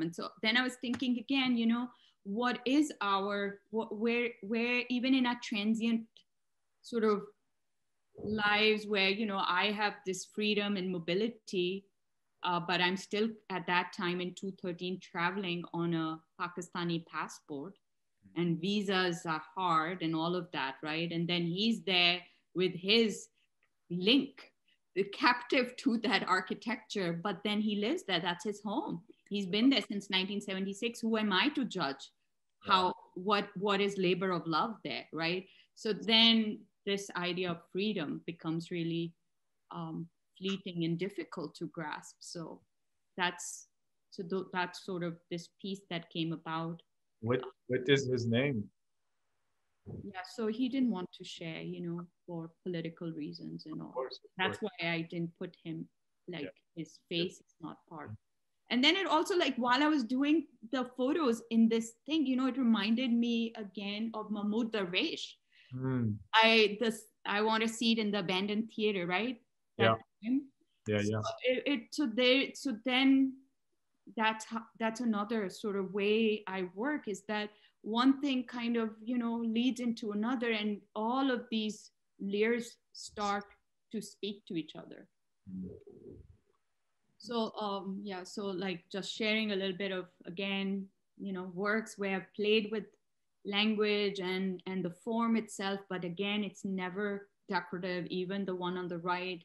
And so then I was thinking again, you know, what is our, what, where, where even in a transient sort of lives where you know i have this freedom and mobility uh, but i'm still at that time in 213 traveling on a pakistani passport and visas are hard and all of that right and then he's there with his link the captive to that architecture but then he lives there that's his home he's been there since 1976 who am i to judge how what what is labor of love there right so then this idea of freedom becomes really um, fleeting and difficult to grasp. So that's so th- that's sort of this piece that came about. What what is his name? Yeah, so he didn't want to share, you know, for political reasons and all. Course, that's course. why I didn't put him like yeah. his face is not part. And then it also like while I was doing the photos in this thing, you know, it reminded me again of Mahmoud Darwish Mm. I this I want to see it in the abandoned theater, right? That yeah. Time. Yeah, yeah. So it, it so they so then that's how, that's another sort of way I work is that one thing kind of you know leads into another and all of these layers start to speak to each other. So um yeah so like just sharing a little bit of again you know works where i've played with language and and the form itself but again it's never decorative. Even the one on the right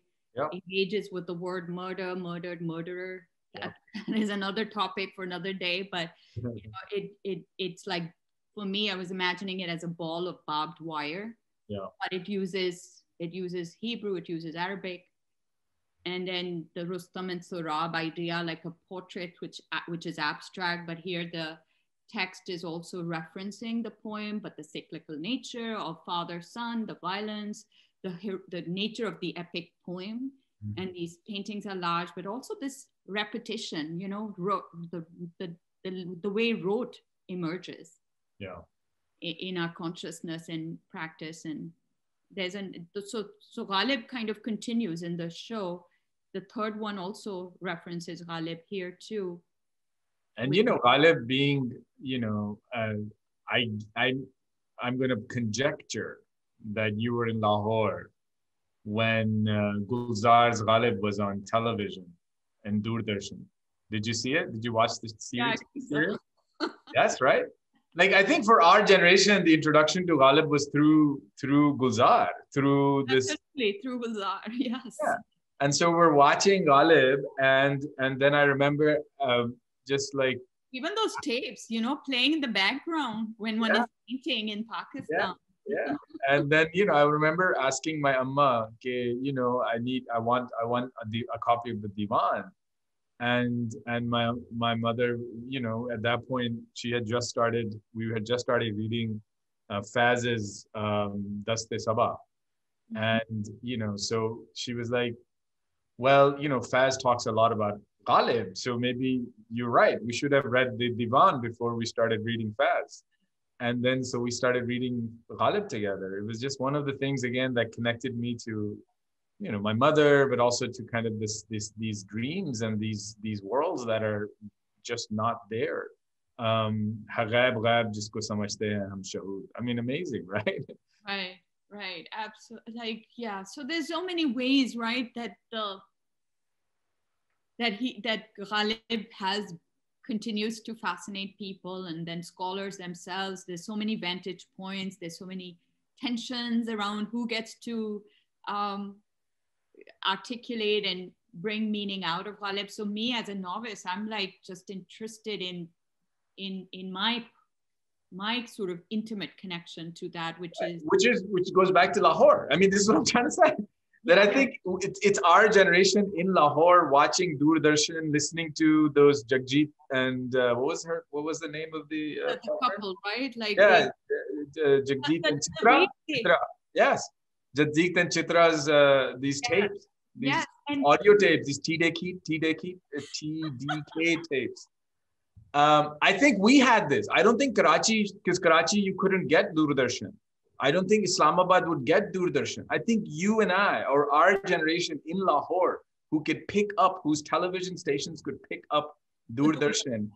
engages with the word murder murdered murderer. (laughs) That is another topic for another day but (laughs) you know, it, it it's like for me i was imagining it as a ball of barbed wire. Yeah. But it uses it uses hebrew it uses arabic. And then the rustam and Sohrab idea like a portrait which which is abstract but here the text is also referencing the poem but the cyclical nature of father son the violence the, the nature of the epic poem. Mm-hmm. and these paintings are large but also this repetition you know ro- the, the, the, the way rote emerges yeah in, our consciousness and practice and there's an so so Ghalib kind of continues in the show the third one also references Ghalib here too and you know Ghalib being you know uh, I I I'm going to conjecture that you were in Lahore when uh, Gulzar's Ghalib was on television and Doordarshan. Did you see it? Did you watch the series? Yeah, so. right. Like I think for our generation, the introduction to Ghalib was through through Gulzar, through this. Definitely through Gulzar, (laughs) yes. Yeah. And so we're watching Ghalib, and and then I remember um, just like even those tapes, you know, playing in the background when one yeah. is painting in Pakistan. Yeah. yeah. and then you know, I remember asking my amma, okay, you know, I need, I want, I want a, a copy of the divan, and and my my mother, you know, at that point, she had just started. We had just started reading uh, Faiz's um, Daste Sabah, mm-hmm. and you know, so she was like, well, you know, Faiz talks a lot about Ghalib. So maybe you're right. We should have read the Divan before we started reading Faz. And then so we started reading Ghalib together. It was just one of the things again that connected me to, you know, my mother, but also to kind of this this these dreams and these these worlds that are just not there. Um, I mean, amazing, (laughs) right? Right, right, absolutely. Like, yeah. So there's so many ways, right, that the that he that Ghalib has continues to fascinate people and then scholars themselves there's so many vantage points there's so many tensions around who gets to um, articulate and bring meaning out of Ghalib. So me as a novice, I'm like just interested in in in my my sort of intimate connection to that, which is which is which goes back to Lahore. I mean, (laughs) this is what I'm trying to say that I think it's, it's our generation in Lahore watching Doordarshan, listening to those Jagjit and uh, what was her, what was the name of the, uh, the couple, right? Like yeah, uh, Jagjit (laughs) and Chitra. Chitra. Yes, Jagjit and Chitra's uh, these yeah. tapes, these yeah. and audio tapes, these TDK, TDK, TDK tapes. Um, I think we had this. I don't think Karachi, because Karachi you couldn't get Doordarshan. I don't think Islamabad would get Doordarshan. I think you and I, or our generation in Lahore, who could pick up, whose television stations could pick up Doordarshan,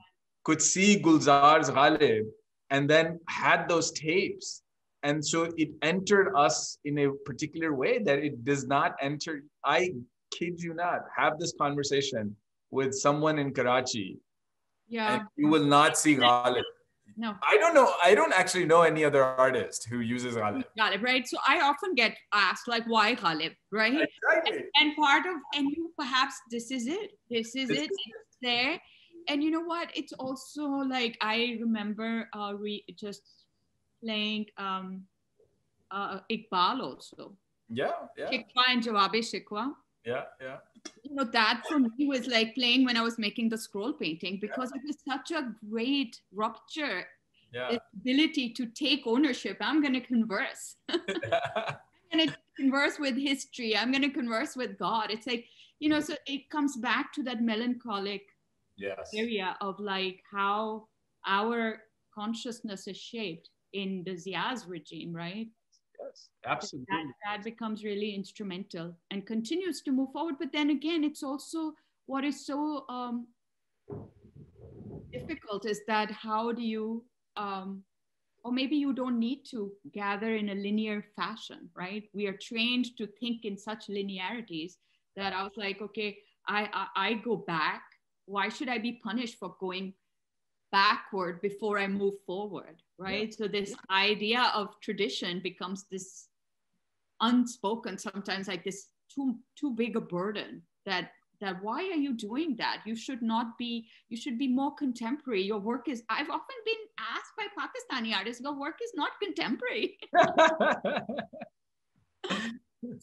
could see Gulzar's Ghalib, and then had those tapes. And so it entered us in a particular way that it does not enter. I kid you not, have this conversation with someone in Karachi. Yeah. you will not see Ghalib. No. I don't know. I don't actually know any other artist who uses Ghalib. Ghalib, right? So I often get asked, like, why Ghalib, right? Exactly. And, and, part of, and you perhaps this is it. This is this it. Is it's there. And you know what? It's also like, I remember uh, re- just playing um, uh, Iqbal also. Yeah, yeah. Shikwa and Jawab-e-Shikwa. Yeah, yeah. You know, that for me was like playing when I was making the scroll painting because yeah. it was such a great rupture. Yeah. ability to take ownership. I'm going to converse. (laughs) I'm going to converse with history. I'm going to converse with God. It's like, you know, so it comes back to that melancholic yes. area of like how our consciousness is shaped in the Zia's regime, right? Yes, absolutely. That, that becomes really instrumental and continues to move forward. But then again, it's also what is so um, difficult is that how do you um, or maybe you don't need to gather in a linear fashion right we are trained to think in such linearities that i was like okay i i, I go back why should i be punished for going backward before i move forward right? Yeah. so this idea of tradition becomes this unspoken sometimes like this too too big a burden that that why are you doing that? You should not be you should be more contemporary. Your work is i've often been asked by pakistani artists your work is not contemporary. (laughs)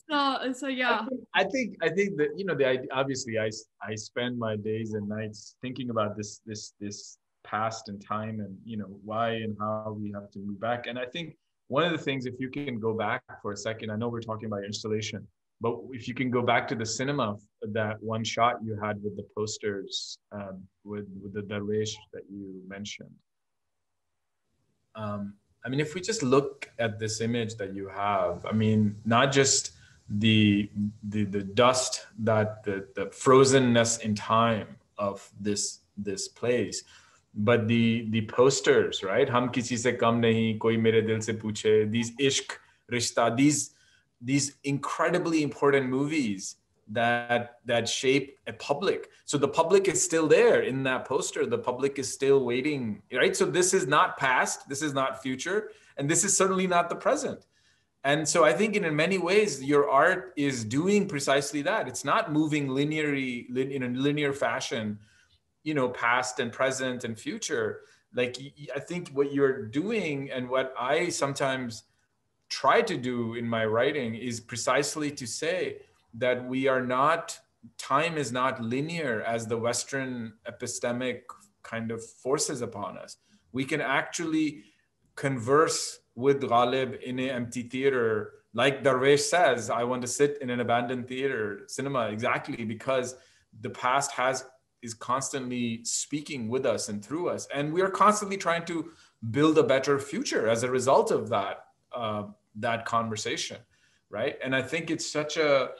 So so yeah. I think, I think i think that you know the obviously i i spend my days and nights thinking about this this this past and time and you know why and how we have to move back and i think one of the things if you can go back for a second i know we're talking about installation but if you can go back to the cinema, that one shot you had with the posters, um, with, with the Darwish that you mentioned. Um, I mean, if we just look at this image that you have, I mean, not just the the, the dust that the, the frozenness in time of this this place, but the the posters, right? Hum kisi se kam nahi, koi mere dil se puche. These ishq, rishta, these these incredibly important movies that that shape a public. So the public is still there in that poster. The public is still waiting right? So this is not past. This is not future. And this is certainly not the present. And so i think in, in many ways your art is doing precisely that. It's not moving linearly in a linear fashion you know past and present and future like i think what you're doing and what i sometimes try to do in my writing is precisely to say that we are not time is not linear as the western epistemic kind of forces upon us. We can actually converse with Ghalib in an empty theater. Like Darwish says I want to sit in an abandoned theater cinema exactly because the past has is constantly speaking with us and through us. And we are constantly trying to build a better future as a result of that uh, that conversation right? And i think it's such a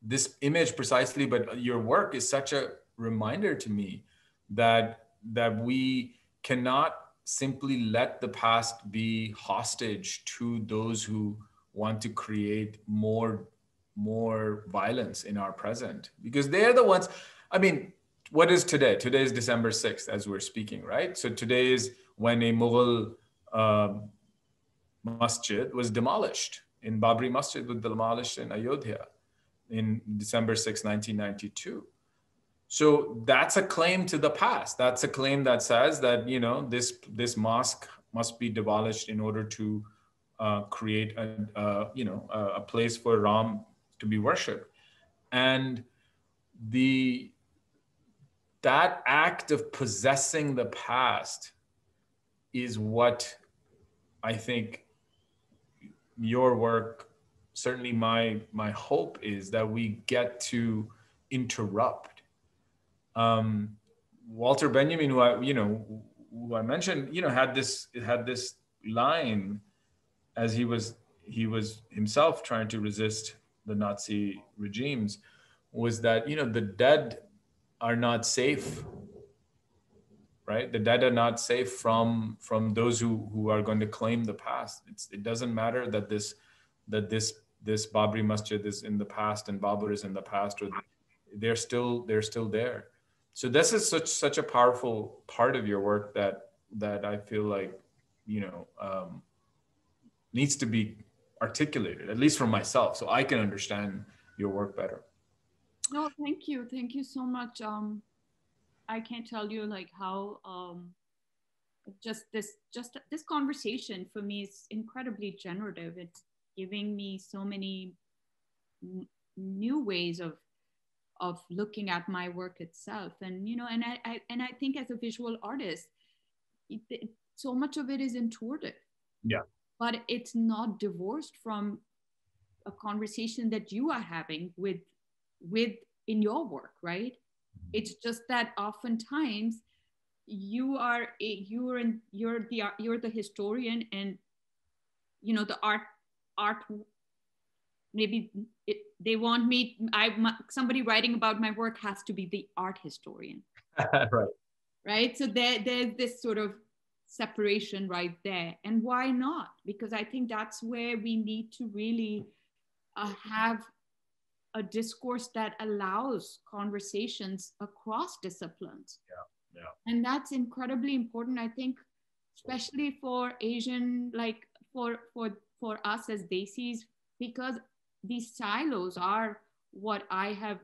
this image precisely but your work is such a reminder to me that that we cannot simply let the past be hostage to those who want to create more more violence in our present. Because they're the ones i mean what is today today is december 6th as we're speaking right so today is when a mughal um, masjid was demolished in Babri Masjid was demolished in Ayodhya in December 6, 1992. So that's a claim to the past. That's a claim that says that you know this this mosque must be demolished in order to uh, create a, you know a place for Ram to be worshipped, and the that act of possessing the past is what I think your work certainly my my hope is that we get to interrupt. Um, walter benjamin who i you know who i mentioned you know had this had this line as he was he was himself trying to resist the nazi regimes was that you know the dead are not safe right? The dead are not safe from from those who who are going to claim the past. It's, it doesn't matter that this that this this Babri Masjid is in the past and Babur is in the past, or they're still they're still there. So this is such such a powerful part of your work that that I feel like you know um, needs to be articulated, at least for myself, so I can understand your work better. No, thank you, thank you so much. Um, I can't tell you like how um, just this just this conversation for me is incredibly generative. It's giving me so many new ways of of looking at my work itself, and you know, and I, I and I think as a visual artist, it, it, so much of it is intuitive. Yeah. But it's not divorced from a conversation that you are having with with in your work, right? It's just that oftentimes you are you're in you're the you're the historian and you know the art art maybe it, they want me i somebody writing about my work has to be the art historian (laughs) right right? So there, there's this sort of separation right there. And why not? Because I think that's where we need to really uh, have a discourse that allows conversations across disciplines. Yeah, yeah. And that's incredibly important, I think, especially for Asian, like for for for us as Desis, because these silos are what I have,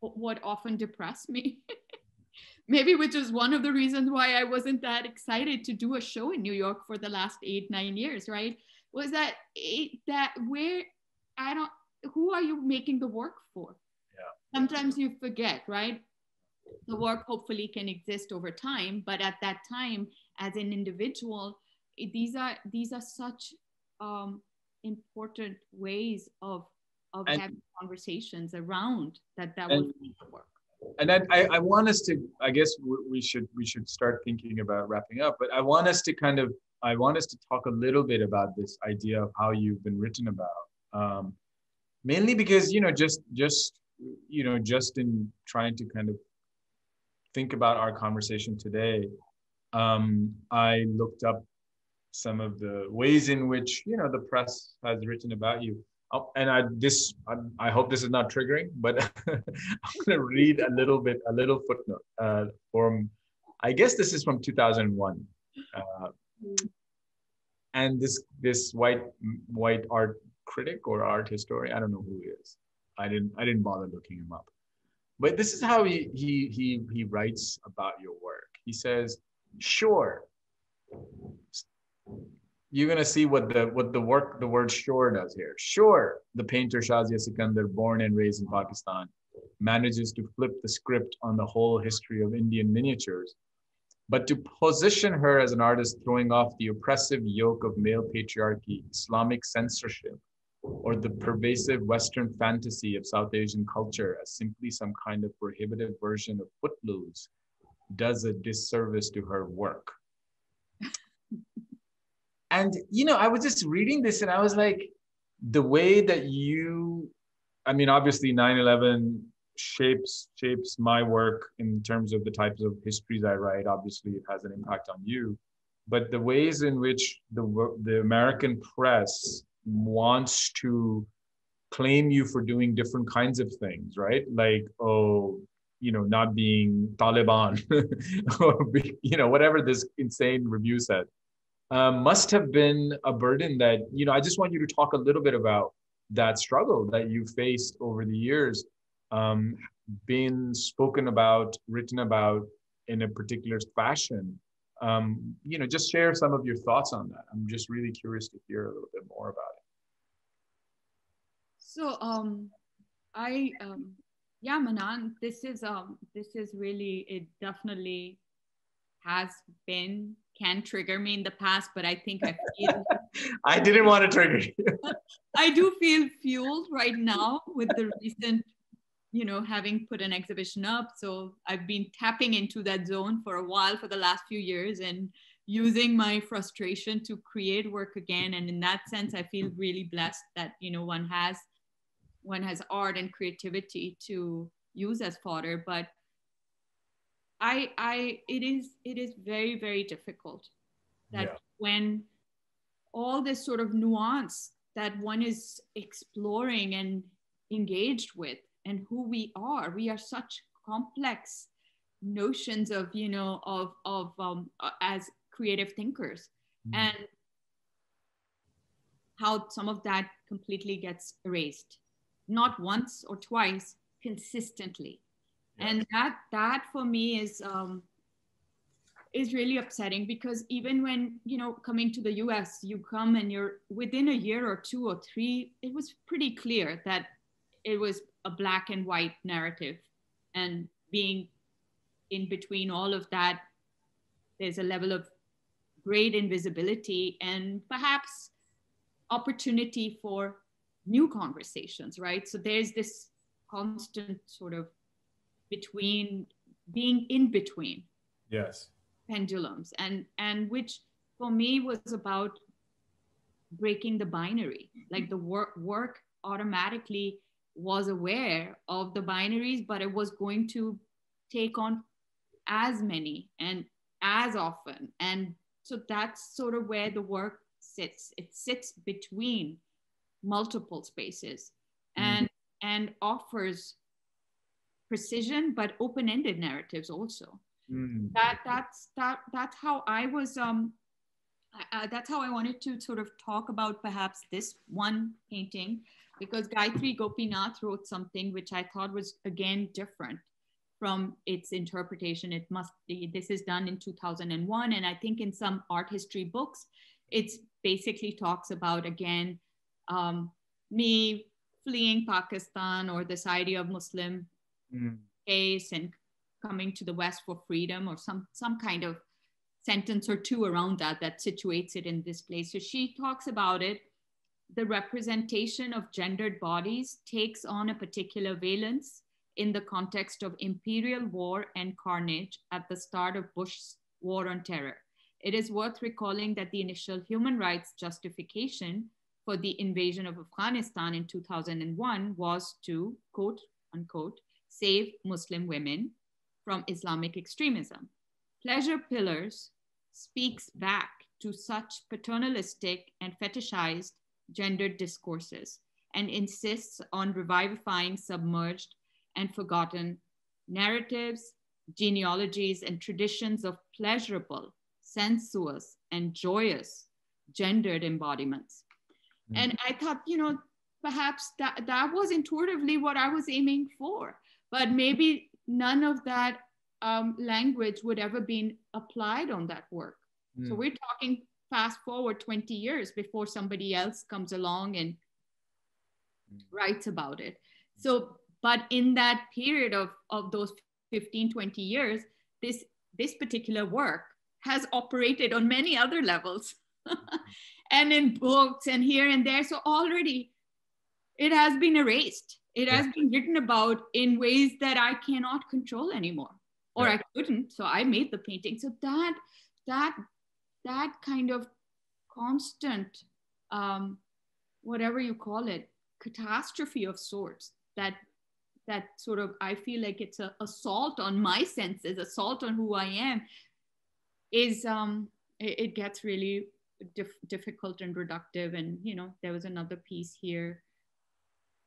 what often depress me. (laughs) Maybe which is one of the reasons why I wasn't that excited to do a show in New York for the last eight nine years. Right? Was that it, that where I don't who are you making the work for? Yeah. Sometimes you forget, right? The work hopefully can exist over time, but at that time, as an individual, these are these are such um, important ways of of and, having conversations around that that and, would work. And then I, I want us to, I guess we should we should start thinking about wrapping up. But I want us to kind of I want us to talk a little bit about this idea of how you've been written about. Um, mainly because you know just just you know just in trying to kind of think about our conversation today um, i looked up some of the ways in which you know the press has written about you. Oh, and i this I, I, hope this is not triggering but (laughs) i'm going to read a little bit a little footnote uh, from i guess this is from 2001 uh, and this this white white art critic or art historian. I don't know who he is. I didn't I didn't bother looking him up. But this is how he he he he writes about your work. He says, "Sure." You're gonna see what the what the work the word "sure" does here. Sure, the painter Shahzia Sikander, born and raised in Pakistan, manages to flip the script on the whole history of Indian miniatures but to position her as an artist throwing off the oppressive yoke of male patriarchy, Islamic censorship, or the pervasive Western fantasy of South Asian culture as simply some kind of prohibitive version of footloose does a disservice to her work. (laughs) and, you know, I was just reading this and I was like, the way that you, I mean, obviously 9 11 shapes shapes my work in terms of the types of histories I write. Obviously, it has an impact on you, but the ways in which the the American press wants to claim you for doing different kinds of things, right? Like, oh, you know, not being Taliban, (laughs) or you know, whatever this insane review said, um, must have been a burden that, you know, I just want you to talk a little bit about that struggle that you faced over the years, um, being spoken about, written about in a particular fashion um, you know, just share some of your thoughts on that. I'm just really curious to hear a little bit more about it. So, um, I, um, yeah, Manan, this is, um, this is really, it definitely has been, can trigger me in the past, but I think I feel. (laughs) I didn't want to trigger you. (laughs) I do feel fueled right now with the recent you know, having put an exhibition up. So I've been tapping into that zone for a while for the last few years and using my frustration to create work again. And in that sense, I feel really blessed that, you know, one has one has art and creativity to use as fodder. But I I it is it is very, very difficult that yeah. when all this sort of nuance that one is exploring and engaged with and who we are. We are such complex notions of, you know, of, of um, uh, as creative thinkers. Mm. And how some of that completely gets erased, not once or twice, consistently. Yeah. And that that for me is um, is really upsetting because even when you know coming to the US, you come and you're within a year or two or three, it was pretty clear that it was a black and white narrative and being in between all of that there's a level of great invisibility and perhaps opportunity for new conversations right so there's this constant sort of between being in between yes pendulums and and which for me was about breaking the binary like the work work automatically was aware of the binaries, but it was going to take on as many and as often. And so that's sort of where the work sits. It sits between multiple spaces mm-hmm. and mm-hmm. and offers precision but open-ended narratives also. Mm-hmm. That that's that that's how I was um uh, that's how I wanted to sort of talk about perhaps this one painting because Gayatri Gopinath wrote something which I thought was again different from its interpretation. It must be, this is done in 2001. And I think in some art history books, it's basically talks about again, um, me fleeing Pakistan or this idea of Muslim mm. case and coming to the West for freedom or some, some kind of sentence or two around that that situates it in this place. So she talks about it. The representation of gendered bodies takes on a particular valence in the context of imperial war and carnage at the start of Bush's war on terror. It is worth recalling that the initial human rights justification for the invasion of Afghanistan in 2001 was to, quote unquote, save Muslim women from Islamic extremism. Pleasure Pillars speaks back to such paternalistic and fetishized gendered discourses and insists on revivifying submerged and forgotten narratives, genealogies, and traditions of pleasurable, sensuous, and joyous gendered embodiments. Mm. And I thought, you know, perhaps that, that was intuitively what I was aiming for, but maybe none of that um, language would ever been applied on that work. Mm. So we're talking fast forward 20 years before somebody else comes along and mm. writes about it. So, but in that period of, of those 15, 20 years, this, this particular work has operated on many other levels (laughs) and in books and here and there. So already it has been erased. It has been written about in ways that I cannot control anymore or yeah. I couldn't. So I made the painting. So that that that kind of constant, um, whatever you call it, catastrophe of sorts that that sort of I feel like it's a assault on my senses, assault on who I am, is um, it, it gets really dif- difficult and reductive. And you know, there was another piece here.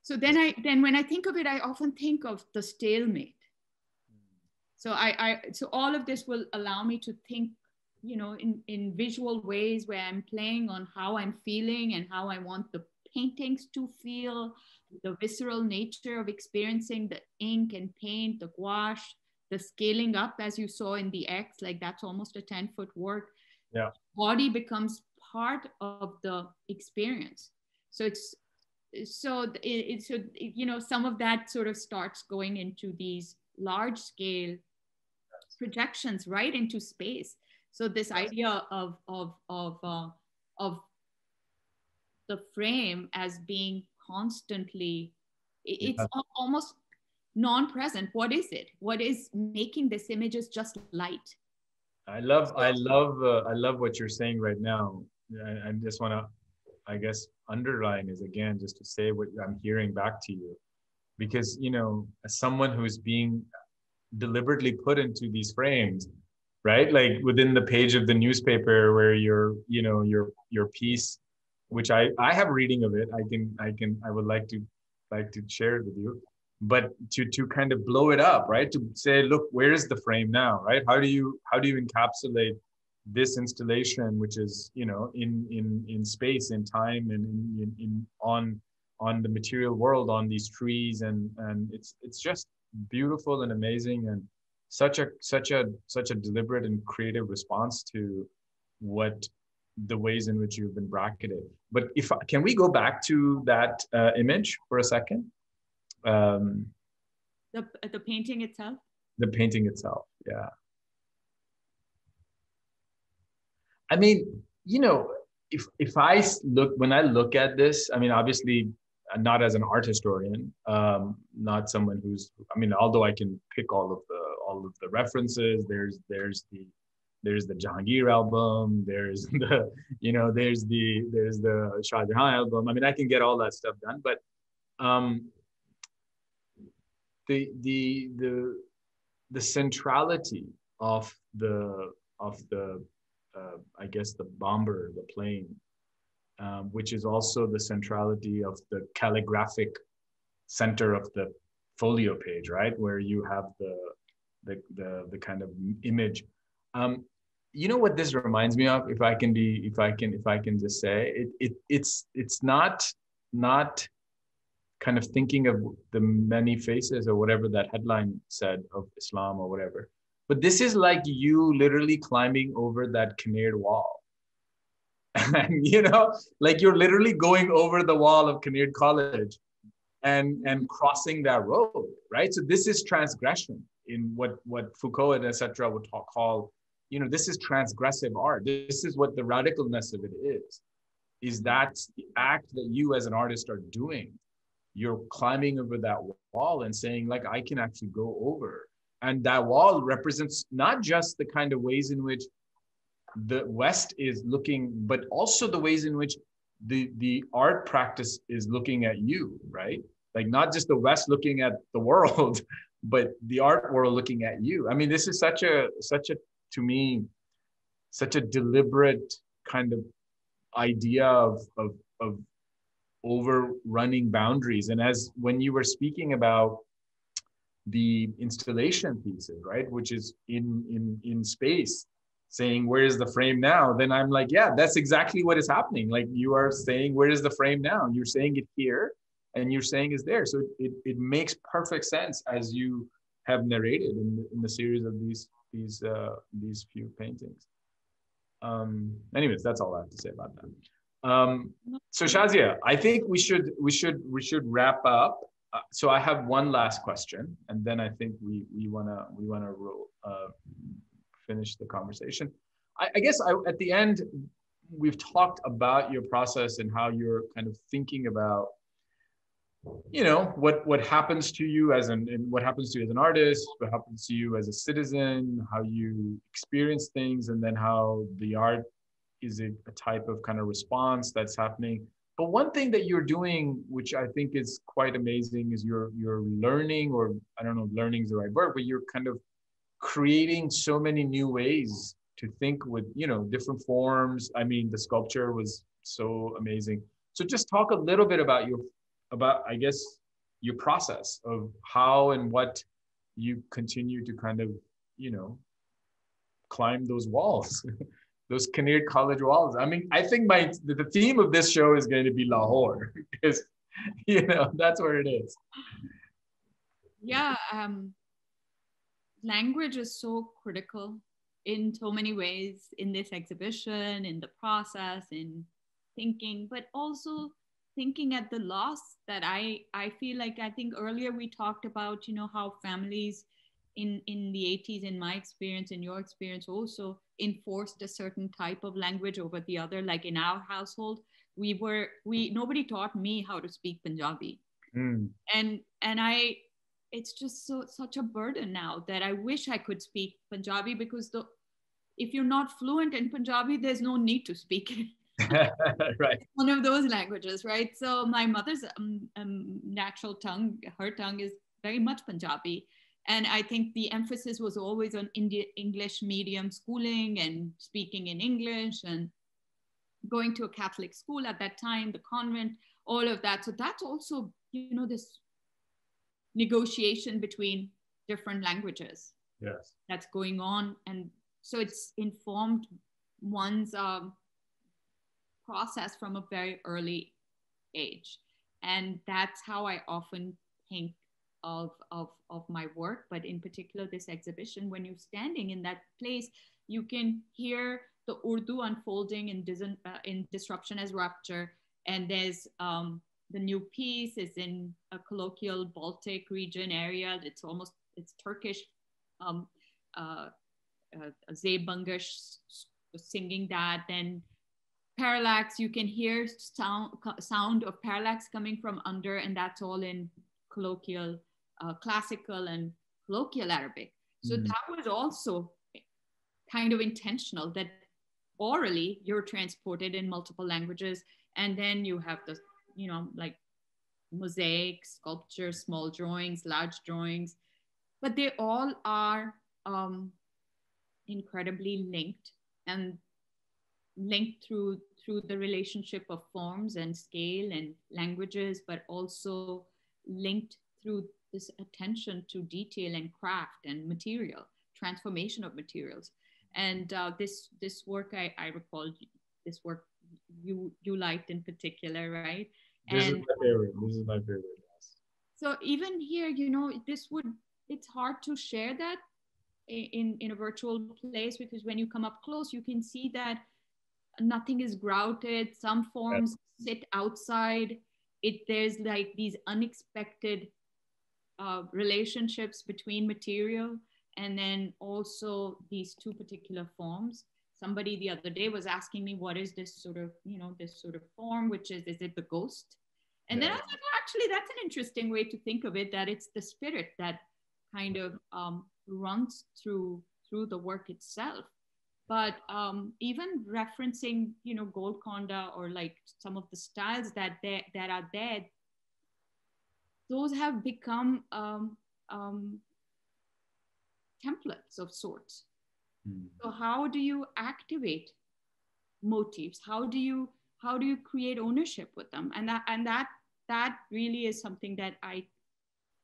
So then I then when I think of it, I often think of the stalemate mm. so I, I so all of this will allow me to think you know in in visual ways where i'm playing on how i'm feeling and how i want the paintings to feel the visceral nature of experiencing the ink and paint the gouache the scaling up as you saw in the x like that's almost a 10 foot work yeah body becomes part of the experience so it's so it, it so you know some of that sort of starts going into these large scale projections right into space. So this idea of of of uh, of the frame as being constantly, it's yeah. almost non-present. What is it? What is making this image is just light? I love I love uh, I love what you're saying right now. I, I just want to, I guess, underline is again just to say what I'm hearing back to you, because you know, as someone who's being deliberately put into these frames right? Like within the page of the newspaper where your you know your your piece which i i have reading of it. I can i can i would like to like to share it with you but to to kind of blow it up right? To say look where is the frame now right? How do you how do you encapsulate this installation which is you know in in in space in time and in, in, in on on the material world on these trees and and it's it's just beautiful and amazing and such a such a such a deliberate and creative response to what the ways in which you've been bracketed. But if can we go back to that uh, image for a second um, the the painting itself the painting itself yeah i mean you know if if i look when i look at this i mean obviously not as an art historian, um, not someone who's. I mean, although I can pick all of the all of the references. There's there's the there's the Jahangir album. There's (laughs) the you know there's the there's the Shah Jahan album. I mean, I can get all that stuff done, but um, the the the the centrality of the of the uh, I guess the bomber, the plane, um, which is also the centrality of the calligraphic center of the folio page, right, where you have the the the, the kind of image. Um, you know what this reminds me of if i can be if i can if i can just say it, it it's it's not not kind of thinking of the many faces or whatever that headline said of islam or whatever. But this is like you literally climbing over that Kinnaird wall. (laughs) And you know like you're literally going over the wall of Kinnaird college and and crossing that road right? So this is transgression in what what foucault and etc would talk, call you know this is transgressive art. This is what the radicalness of it is is that the act that you as an artist are doing you're climbing over that wall and saying like i can actually go over. And that wall represents not just the kind of ways in which the west is looking but also the ways in which the the art practice is looking at you right? Like not just the west looking at the world (laughs) but the art world looking at you. I mean this is such a such a to me such a deliberate kind of idea of, of, of overrunning boundaries. And as when you were speaking about the installation pieces, right, which is in in in space, saying where is the frame now, then I'm like, yeah, that's exactly what is happening. Like you are saying, where is the frame now? You're saying it here, and you're saying is there. So it, it makes perfect sense as you have narrated in, in the series of these these uh, these few paintings. Um, anyways, that's all I have to say about that. Um, so Shahzia, I think we should we should we should wrap up. Uh, so I have one last question, and then I think we we wanna we wanna uh, finish the conversation. I, I guess I, at the end we've talked about your process and how you're kind of thinking about you know what what happens to you as an what happens to you as an artist what happens to you as a citizen how you experience things and then how the art is a, a type of kind of response that's happening? But one thing that you're doing which i think is quite amazing is you're you're learning or i don't know learning is the right word but you're kind of creating so many new ways to think with you know different forms. I mean the sculpture was so amazing. So just talk a little bit about your about i guess your process of how and what you continue to kind of you know climb those walls (laughs) those Kinnaird college walls. I mean i think my the theme of this show is going to be lahore (laughs) because you know that's where it is. Yeah um language is so critical in so many ways in this exhibition in the process in thinking but also thinking at the loss that I I feel like I think earlier we talked about you know how families in in the 80s in my experience in your experience also enforced a certain type of language over the other like in our household we were we nobody taught me how to speak Punjabi mm. and and I it's just so such a burden now that I wish I could speak Punjabi because the if you're not fluent in Punjabi there's no need to speak it (laughs) (laughs) right. One of those languages, right? So my mother's um, um, natural tongue, her tongue is very much Punjabi. And I think the emphasis was always on India, English medium schooling and speaking in English and going to a Catholic school at that time, the convent, all of that. So that's also, you know, this negotiation between different languages. Yes. That's going on. And so it's informed one's um, process from a very early age. And that's how I often think of, of, of my work, but in particular, this exhibition, when you're standing in that place, you can hear the Urdu unfolding in, dis- uh, in Disruption as Rupture. And there's um, the new piece is in a colloquial Baltic region area. It's almost, it's Turkish. Um, uh, uh, Zeb Bangash singing that. Then parallax, you can hear sound, sound of parallax coming from under, and that's all in colloquial, uh, classical and colloquial Arabic. So mm-hmm. that was also kind of intentional that orally you're transported in multiple languages. And then you have the, you know, like mosaic, sculpture, small drawings, large drawings, but they all are um, incredibly linked and linked through through the relationship of forms and scale and languages, but also linked through this attention to detail and craft and material, transformation of materials. And uh, this this work, I, I recall this work you you liked in particular, right? This and is my favorite. This is my favorite. Yes. So even here, you know, this would it's hard to share that in in a virtual place because when you come up close, you can see that nothing is grouted. Some forms yes. sit outside. It there's like these unexpected uh, relationships between material and then also these two particular forms. Somebody the other day was asking me what is this sort of you know this sort of form which is is it the ghost? And yeah. then i was like actually that's an interesting way to think of it that it's the spirit that kind of um, runs through through the work itself. But um, even referencing you know golconda or like some of the styles that that are there those have become um, um, templates of sorts Mm. So how do you activate motifs? How do you how do you create ownership with them? And that and that that really is something that I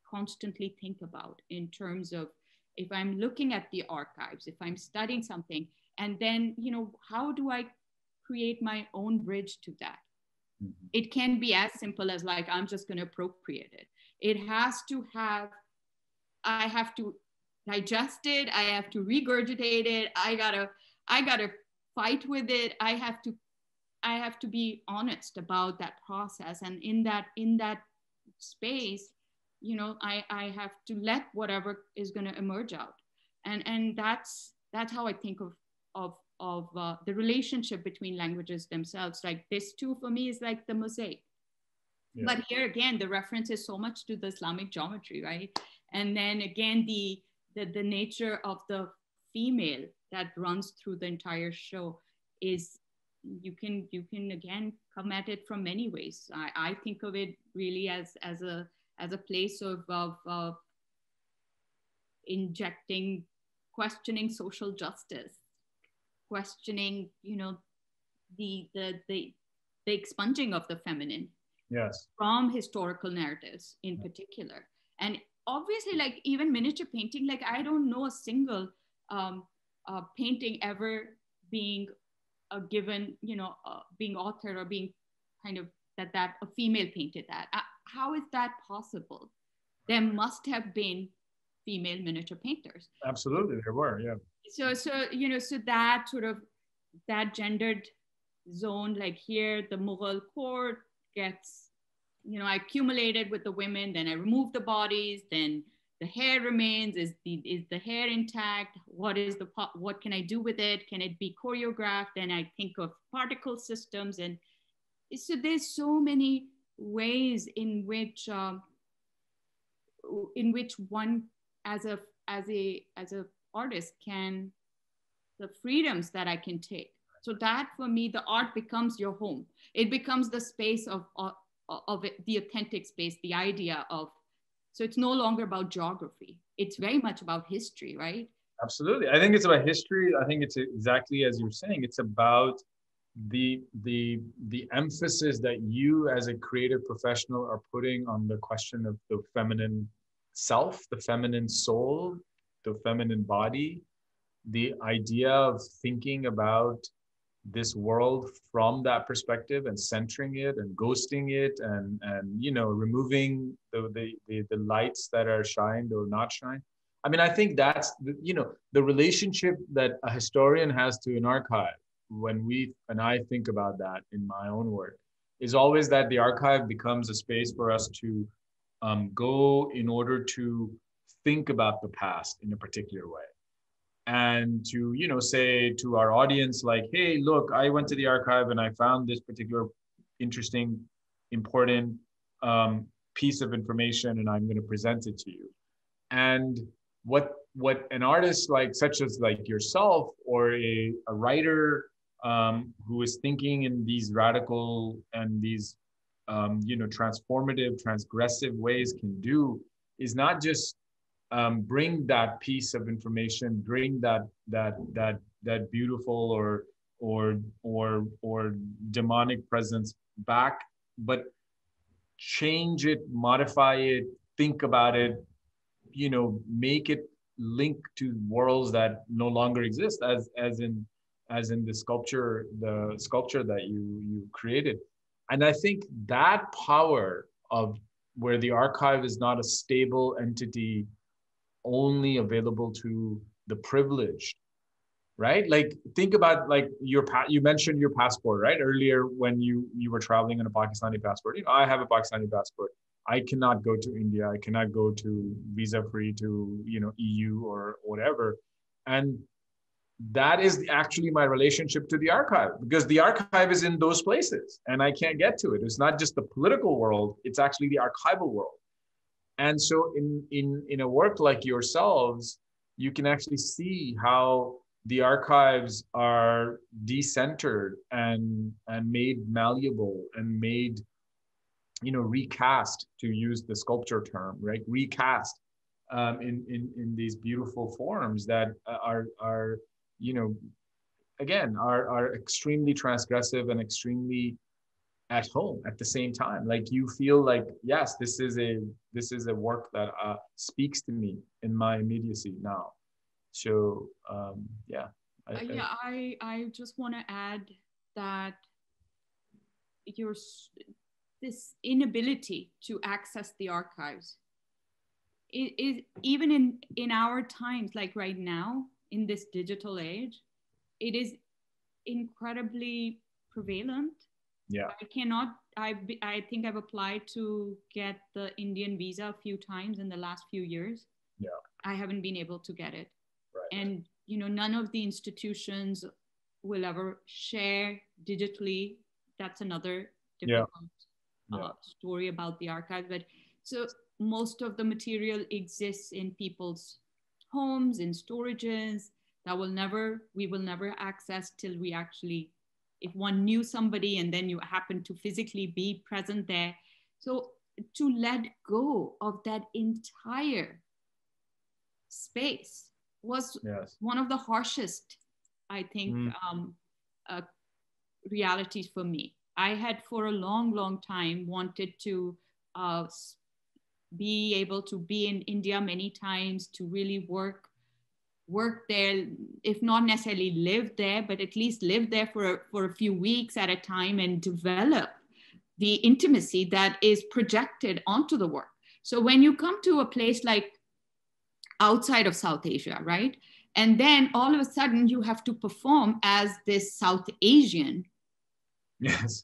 constantly think about in terms of if I'm looking at the archives, if I'm studying something, and then you know how do I create my own bridge to that? Mm-hmm. It can be as simple as like I'm just going to appropriate it. It has to have I have to digest it i have to regurgitate it i gotta i gotta fight with it. I have to i have to be honest about that process. And in that in that space you know i i have to let whatever is going to emerge out. And and that's that's how i think of of of uh, the relationship between languages themselves. Like this too for me is like the mosaic but here again the reference is so much to the islamic geometry right? And then again the the, the nature of the female that runs through the entire show is you can you can again come at it from many ways. I, I think of it really as as a as a place of, of, of injecting questioning social justice questioning you know the the the, the expunging of the feminine yes. from historical narratives in particular. And obviously like even miniature painting like i don't know a single um, uh, painting ever being a given you know uh, being authored or being kind of that that a female painted that. Uh, how is that possible? There must have been female miniature painters. Absolutely there were yeah. So so you know so that sort of that gendered zone like here the mughal court gets you know, I accumulated with the women, then I remove the bodies, then the hair remains. Is the is the hair intact? What is the what can I do with it? Can it be choreographed? And I think of particle systems, and so there's so many ways in which um, in which one as a as a as a artist can the freedoms that I can take. So that for me, the art becomes your home. It becomes the space of, uh, uh, of it, the authentic space, the idea of, so it's no longer about geography. It's very much about history, right? Absolutely. I think it's about history. I think it's exactly as you're saying. It's about the the the emphasis that you as a creative professional are putting on the question of the feminine self, the feminine soul, the feminine body, the idea of thinking about this world from that perspective and centering it and ghosting it and and you know removing the the the, the lights that are shined or not shined. I mean i think that's the, you know the relationship that a historian has to an archive when we and i think about that in my own work is always that the archive becomes a space for us to um, go in order to think about the past in a particular way and to you know say to our audience like hey look i went to the archive and i found this particular interesting important um, piece of information and i'm going to present it to you. And what what an artist like such as like yourself or a, a writer um, who is thinking in these radical and these um, you know transformative transgressive ways can do is not just um, bring that piece of information, bring that that that that beautiful or or or or demonic presence back, but change it, modify it, think about it, you know, make it link to worlds that no longer exist, as as in as in the sculpture, the sculpture that you you created. And I think that power of where the archive is not a stable entity only available to the privileged right? Like think about like your pa- you mentioned your passport right? Earlier when you you were traveling on a pakistani passport you know i have a pakistani passport. I cannot go to india. I cannot go to visa free to you know eu or whatever. And that is actually my relationship to the archive because the archive is in those places and i can't get to it. It's not just the political world it's actually the archival world and so in in in a work like yourselves you can actually see how the archives are decentered and and made malleable and made you know recast to use the sculpture term right? Recast um, in, in in these beautiful forms that are are you know again are are extremely transgressive and extremely at home at the same time. Like you feel like yes this is a this is a work that uh, speaks to me in my immediacy now. So um, yeah I, uh, yeah i i just want to add that your this inability to access the archives is even in in our times like right now in this digital age it is incredibly prevalent yeah. I cannot i i think i've applied to get the indian visa a few times in the last few years. Yeah. I haven't been able to get it. Right. and you know none of the institutions will ever share digitally. That's another difficult yeah. uh, story about the archive. But so most of the material exists in people's homes in storages that will never we will never access till we actually if one knew somebody and then you happen to physically be present there so to let go of that entire space was yes. one of the harshest i think mm. um, uh, realities for me i had for a long long time wanted to uh, be able to be in india many times to really work work there, if not necessarily live there, but at least live there for, for a few weeks at a time and develop the intimacy that is projected onto the work. So when you come to a place like outside of South Asia, right? And then all of a sudden you have to perform as this South Asian. Yes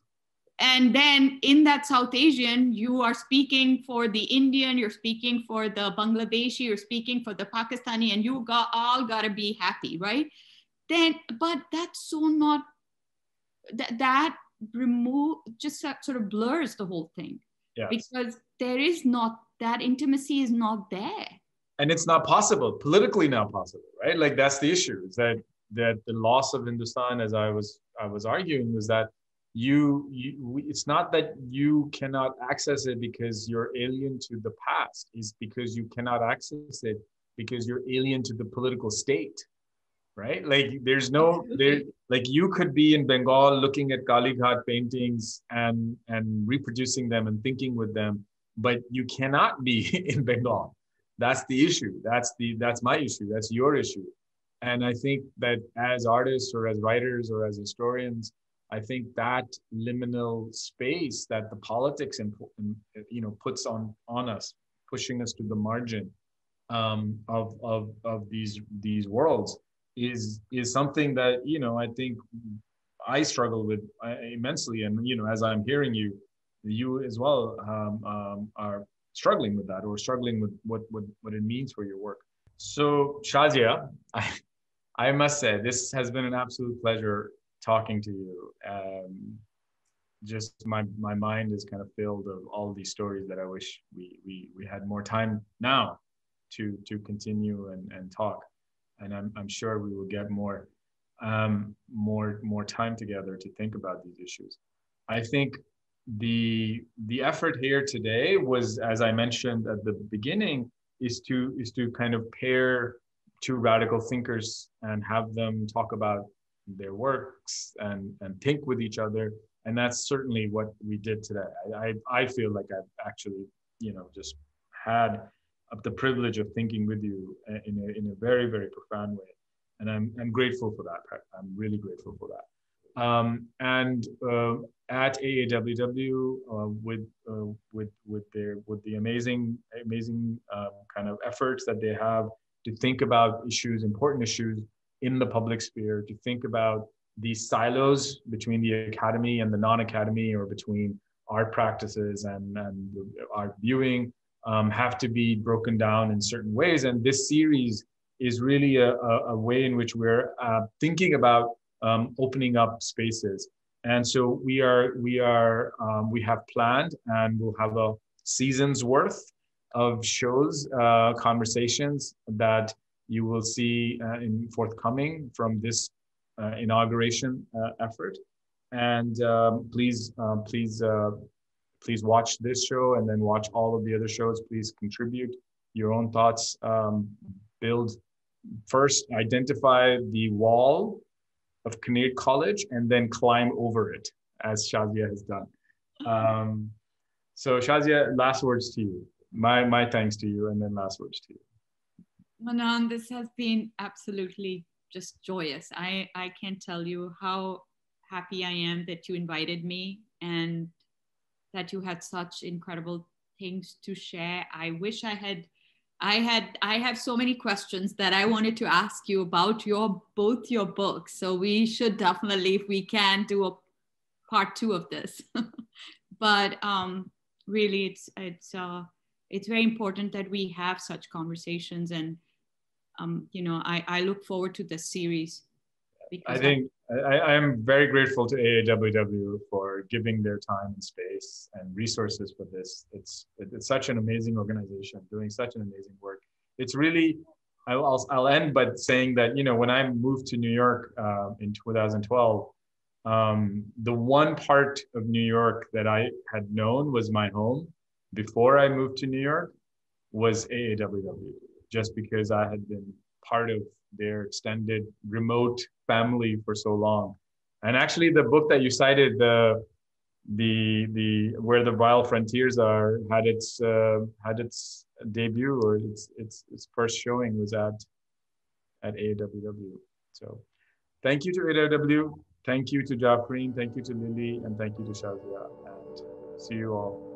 and then in that south asian you are speaking for the indian you're speaking for the bangladeshi you're speaking for the pakistani and you got all got to be happy right? Then but that's so not that that remove just sort of blurs the whole thing. Yes. because there is not that intimacy is not there. And it's not possible politically not possible right? Like that's the issue is that that the loss of hindustan as i was i was arguing was that you, you it's not that you cannot access it because you're alien to the past. Is because you cannot access it because you're alien to the political state right? Like there's no there like you could be in bengal looking at kalighat paintings and and reproducing them and thinking with them but you cannot be (laughs) in bengal. That's the issue. That's the that's my issue. That's your issue. And i think that as artists or as writers or as historians I think that liminal space that the politics you know puts on on us, pushing us to the margin um, of of of these these worlds is is something that you know I think I struggle with uh, immensely, and you know as I'm hearing you, you as well um, um, are struggling with that or struggling with what what what it means for your work. So Shahzia, (laughs) I I must say this has been an absolute pleasure talking to you. Um, just my my mind is kind of filled of all these stories that I wish we we we had more time now to to continue and and talk. And I'm I'm sure we will get more um, more more time together to think about these issues. I think the the effort here today was, as I mentioned at the beginning, is to is to kind of pair two radical thinkers and have them talk about their works and and think with each other. And that's certainly what we did today. I i, I feel like i've actually you know just had the privilege of thinking with you in a, in a very very profound way. And i'm i'm grateful for that i'm really grateful for that. Um, and uh, at AAWW uh, with uh, with with their with the amazing amazing um, kind of efforts that they have to think about issues, important issues in the public sphere, to think about these silos between the academy and the non-academy, or between art practices and, and art viewing, um, have to be broken down in certain ways. And this series is really a, a, a way in which we're uh, thinking about um, opening up spaces. And so we are we are um, we have planned, and we'll have a season's worth of shows, uh, conversations that you will see uh, in forthcoming from this uh, inauguration uh, effort. And um, please, um, please, please watch this show and then watch all of the other shows. Please contribute your own thoughts. Um, build first, identify the wall of Kinnaird College and then climb over it, as Shahzia has done. Um, so Shahzia, last words to you my my thanks to you, and then last words to you. Manan, this has been absolutely just joyous. I I can't tell you how happy I am that you invited me and that you had such incredible things to share. I wish I had I had I have so many questions that I wanted to ask you about your both your books. So we should definitely, if we can, do a part two of this. (laughs) but um, really, it's it's uh, it's very important that we have such conversations and um, you know I, I look forward to this series i think I, am very grateful to aaww for giving their time and space and resources for this. It's it's such an amazing organization doing such an amazing work. It's really i'll, I'll end by saying that you know when i moved to new york uh, in 2012 um, the one part of new york that i had known was my home before I moved to New York was AAWW, just because I had been part of their extended remote family for so long. And actually, the book that you cited, the the the where the wild frontiers are, had its uh, had its debut or its its its first showing was at at AAWW. So, thank you to AAWW. Thank you to Jafreen. Thank you to Lily, and thank you to Shahzia. And see you all.